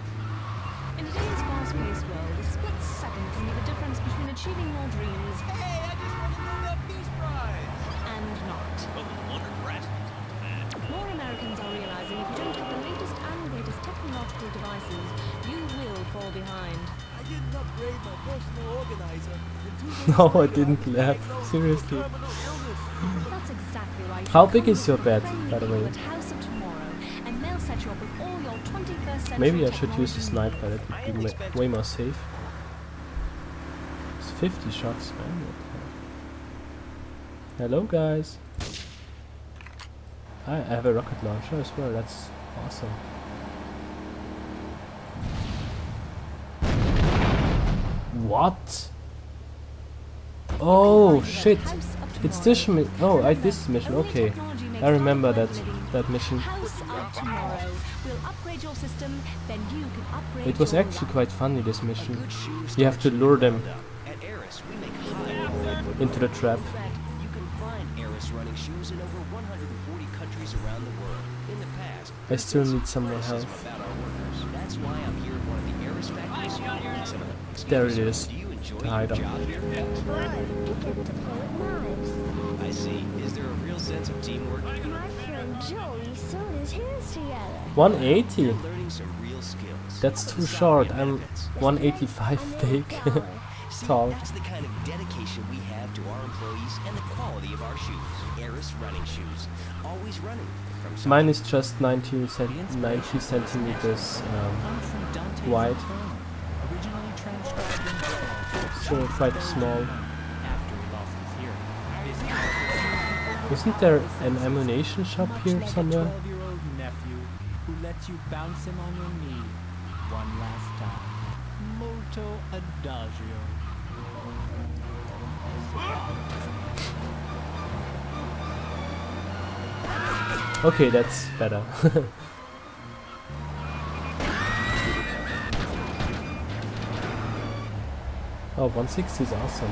In today's fast-paced world, a split second can be the difference between achieving your dreams Hey, I just want to know Peace Prize. and not. Well, the wonder Rasmus that. More Americans are realizing if you don't have the latest and greatest technological devices, you will fall behind. Didn't upgrade my personal organizer. No, I didn't laugh. Seriously. That's exactly right. How big is your bed, by the way? people at House of Tomorrow, and they'll set you up with all your 21st century Maybe I should use a sniper, that would be way more safe. It's 50 shots, man. what the hell. Hello, guys. I I have a rocket launcher as well, that's awesome. What? Oh shit! It's this mi- Oh, I this mission. Okay, I remember that that mission. House of Tomorrow. We'll upgrade your system, then you can upgrade It was actually quite funny. This mission. You have to lure them At Eris, we make high into the trap. In fact, you can find Eris running shoes in over 140 countries around the world. In the past, I still need some more Eris health. about our workers. That's why I'm here at one of the Eris factories. There it is. Do you enjoy The your hideout. job here? I see. Is there a real sense of teamwork? My friend Joey sewed his hands together. 180. You're learning some real skills. That's too short. I'm 185 big. See, Tall. that's the kind of dedication we have to our employees and the quality of our shoes. Eris running shoes. Always running. Mine is just 19 cent 90 centimeters um, wide, Originally transcribed in actual quite small. Isn't there an ammunition shop here somewhere? nephew who lets you bounce him on your knee one last time. Molto adagio. Okay, that's better. oh, 160 is awesome.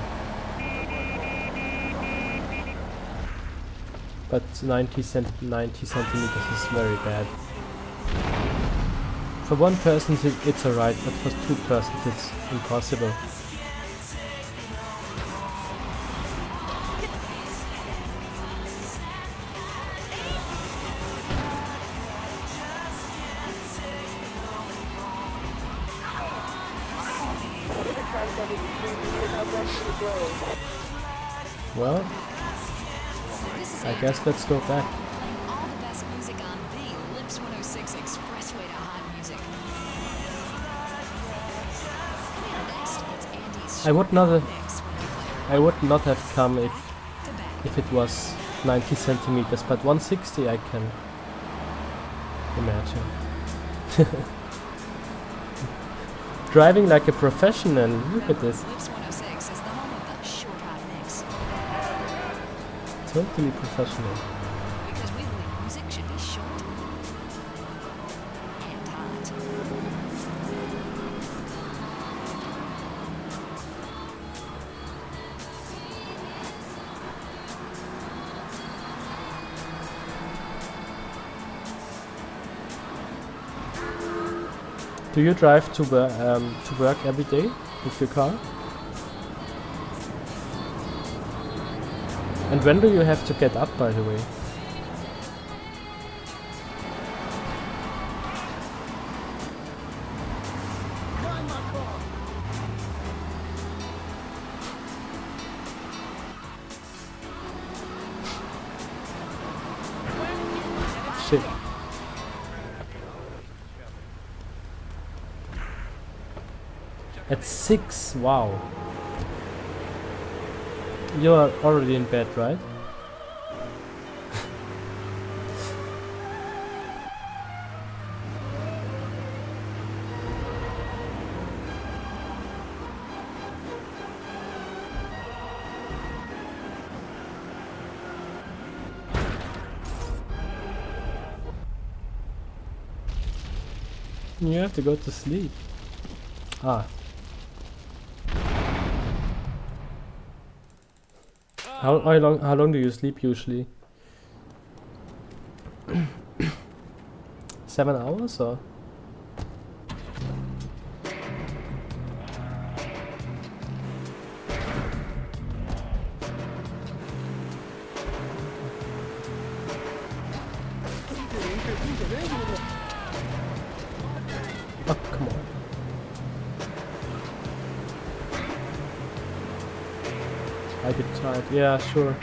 But 90, cent 90 centimeters is very bad. For one person it's alright, but for two persons it's impossible. Let's go back. All the best music on the Lips 106 Expressway to Hot Music. Next, it's Andy's I would not have, I would not have come if if it was 90 centimeters, but 160 I can imagine. Driving like a professional, look at this. Totally professional. Because we believe music should be short and hot. Do you drive to, um, to work every day with your car? And when do you have to get up, by the way? At 6, wow. You are already in bed, right? You have to go to sleep. Ah. How, how long how long do you sleep usually? Seven hours or? I get tired. Yeah, sure.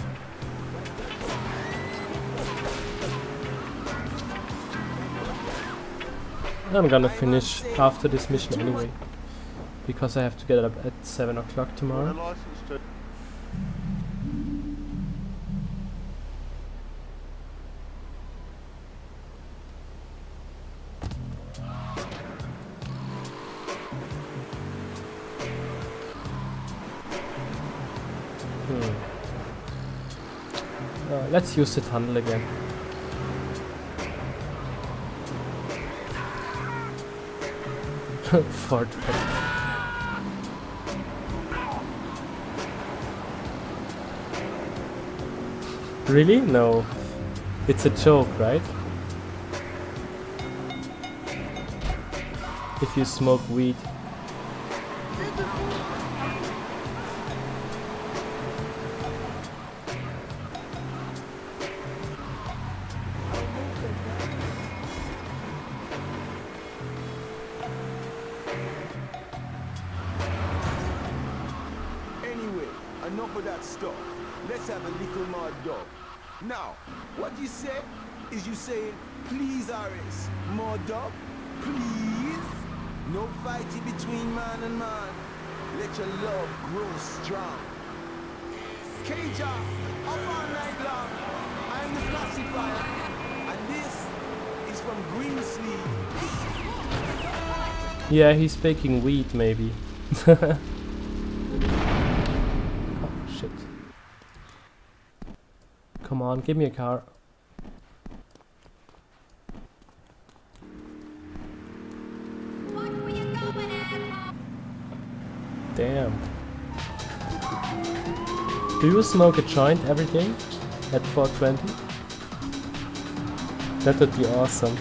I'm gonna finish after this mission anyway. Because I have to get up at 7 o'clock tomorrow. Let's use the tunnel again. Pit. Really? No. It's a joke, right? If you smoke weed. Man. Let your love grow strong. Up all night long. I'm the classifier. And this is from Green Sleeve. Yeah, he's baking weed, maybe. oh, shit. Come on, give me a car. Do you smoke a joint every day at 420? That would be awesome.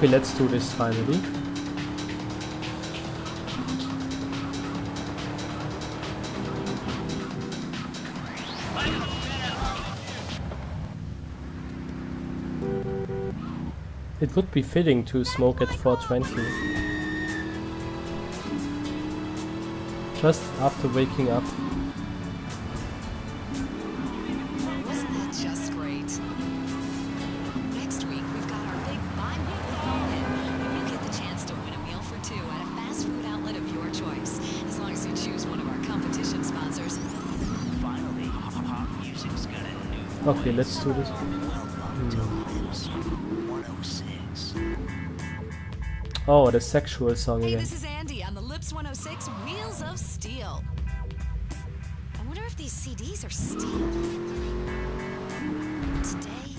Okay, let's do this finally. It would be fitting to smoke at 420. Just after waking up. Okay, let's do this. Hmm. Oh, the sexual song Hey, again. this is Andee on the Lips 106 Wheels of Steel. I wonder if these CDs are steel. Today,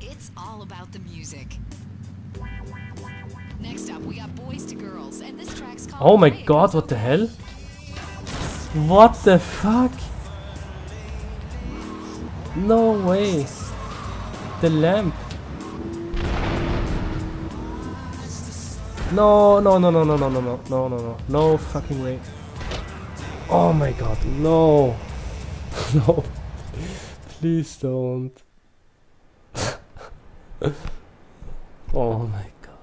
it's all about the music. Next up, we got Boyz 2 Girls, and this track's called Oh my god, what the hell? What the fuck? No way. The lamp. No, no, no, no, no, no, no, no, no, no, no, no fucking way. Oh my god, no. no. Please don't. oh my god.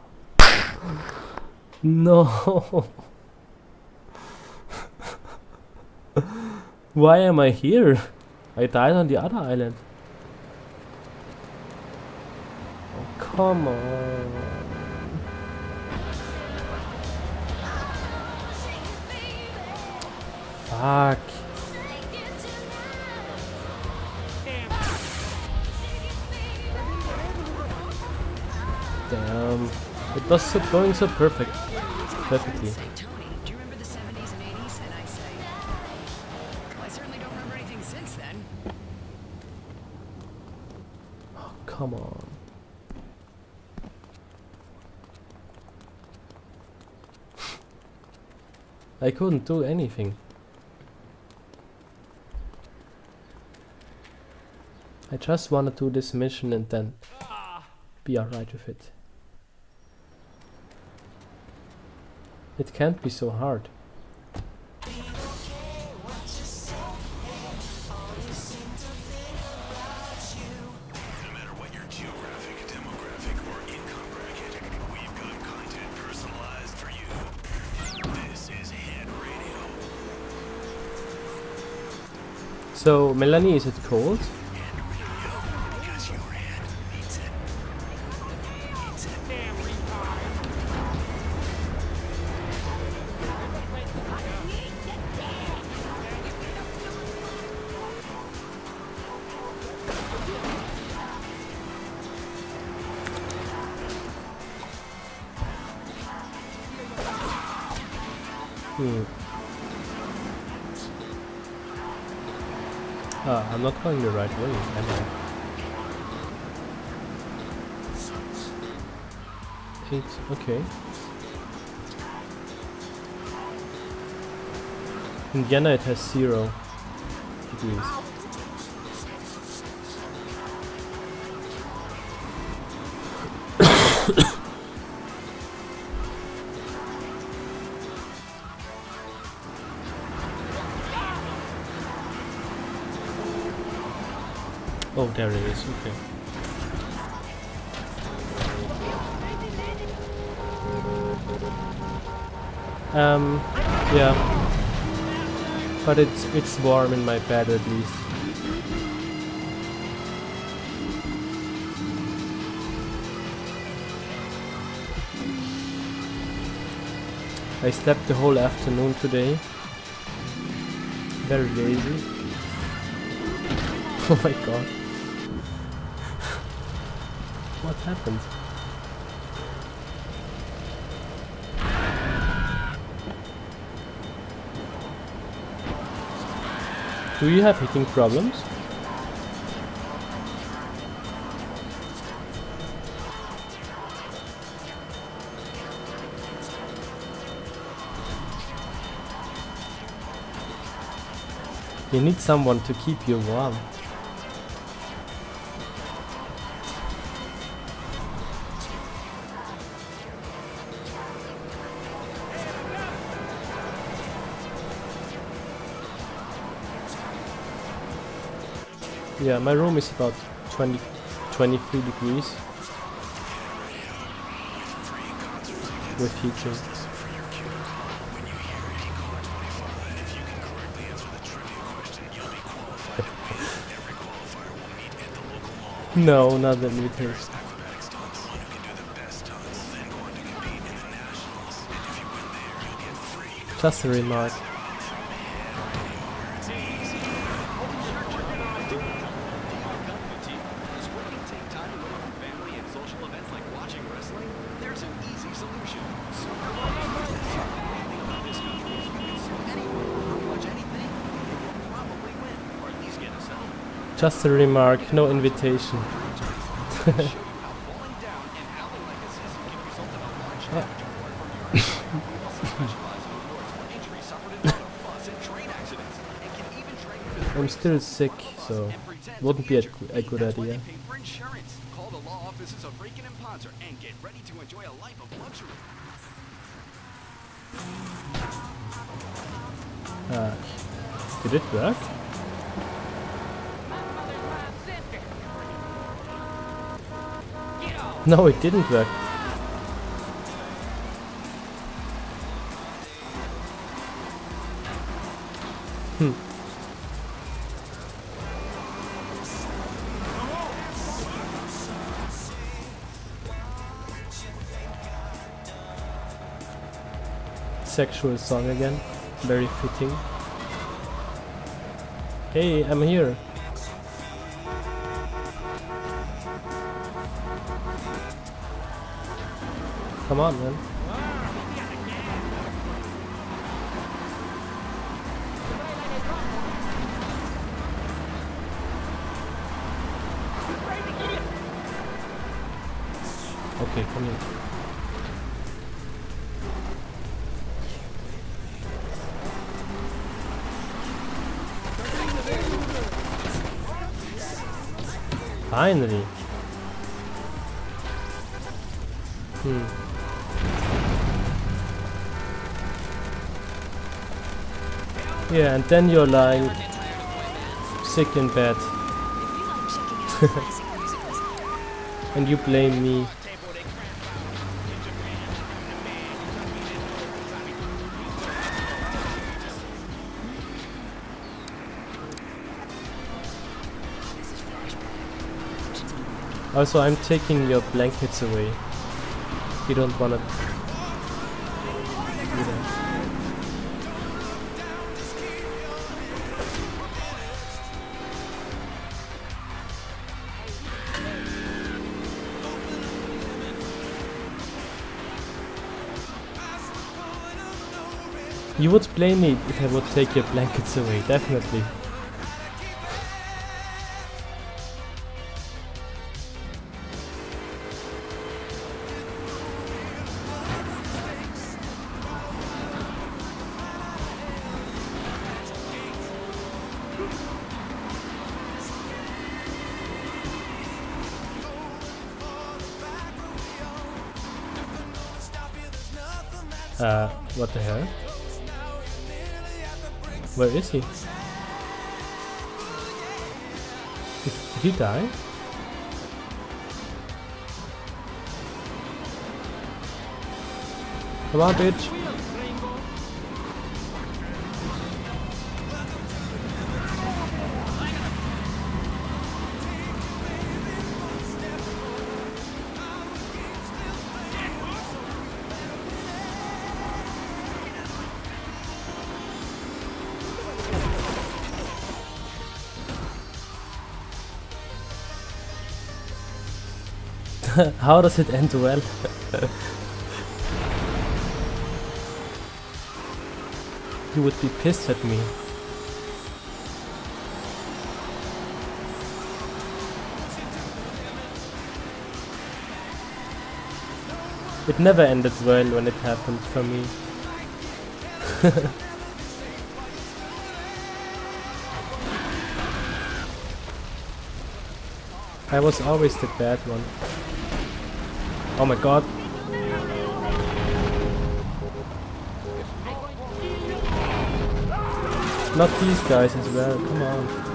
No. Why am I here? I died on the other island. Oh, come on. Fuck. Damn. It was going so perfect. Perfectly. Come on. I couldn't do anything. I just want to do this mission and then be alright with it. It can't be so hard. So, Melanie, is it cold? I'm not going the right way, am I? Eight, okay. In Vienna it has zero degrees. There it is. Okay. Um, yeah. But it's it's warm in my bed at least. I slept the whole afternoon today. Very lazy. Oh my god. Happened? Do you have hitting problems? You need someone to keep you warm. Yeah, my room is about 20, 23 degrees. With heating. No, not the meters. Just a remark. Just a remark, no invitation. I'm still sick, so wouldn't be a, a good idea. For insurance, call the No, it didn't work. Hmm. Sexual song again. Very fitting. Hey, I'm here. Come on, man. Okay, come here. Finally. Hmm. Yeah, and then you're lying sick in bed. and you blame me. Also, I'm taking your blankets away. You don't wanna You would blame me if I would take your blankets away, definitely. Is he? Did he die? Come on, bitch. How does it end well? you would be pissed at me. It never ended well when it happened for me. I was always the bad one. Oh my god. Not these guys as well, come on.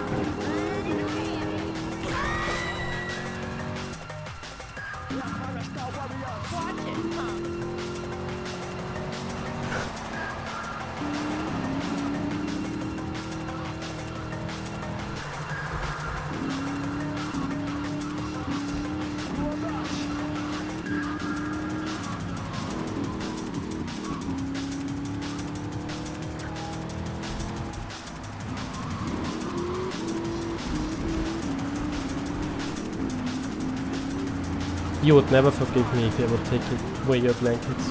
You would never forgive me if I would take away your blankets.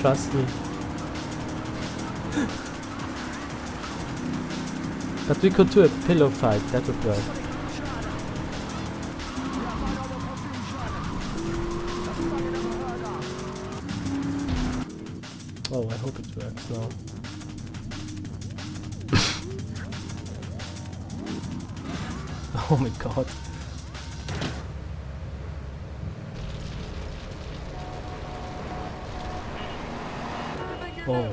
Trust me. but we could do a pillow fight, that would work. Oh, I hope it works now. oh my god. Oh,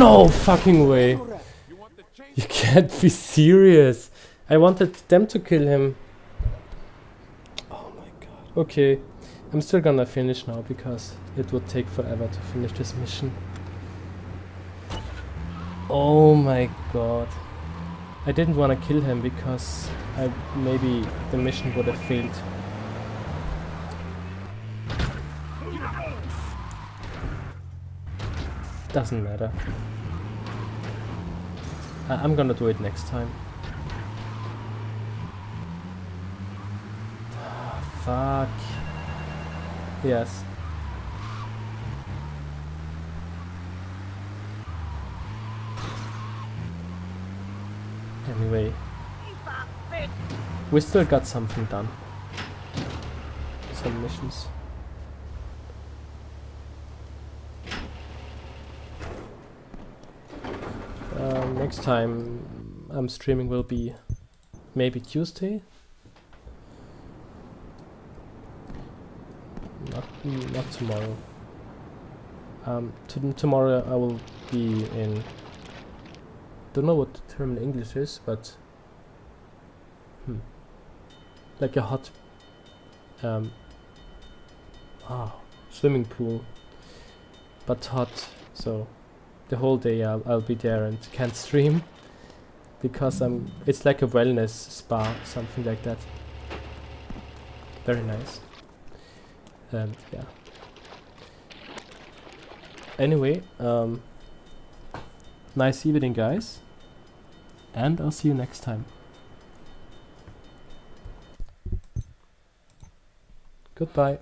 no fucking way. You can't be serious. I wanted them to kill him. Oh my god. Okay. I'm still gonna finish now because it would take forever to finish this mission. Oh my god. I didn't want to kill him because I maybe the mission would have failed. Doesn't matter. I I'm gonna do it next time. Fuck. Yes. Anyway. We still got something done. Some missions. Um, next time I'm streaming will be maybe Tuesday. Not not tomorrow. Um, tomorrow I will be in. Don't know what the term in English is, but hmm, like a hot um, ah swimming pool, but hot. So the whole day I'll, I'll be there and can't stream because I'm it's like a wellness spa something like that. Very nice. And yeah. Anyway um, nice evening guys and I'll see you next time. Goodbye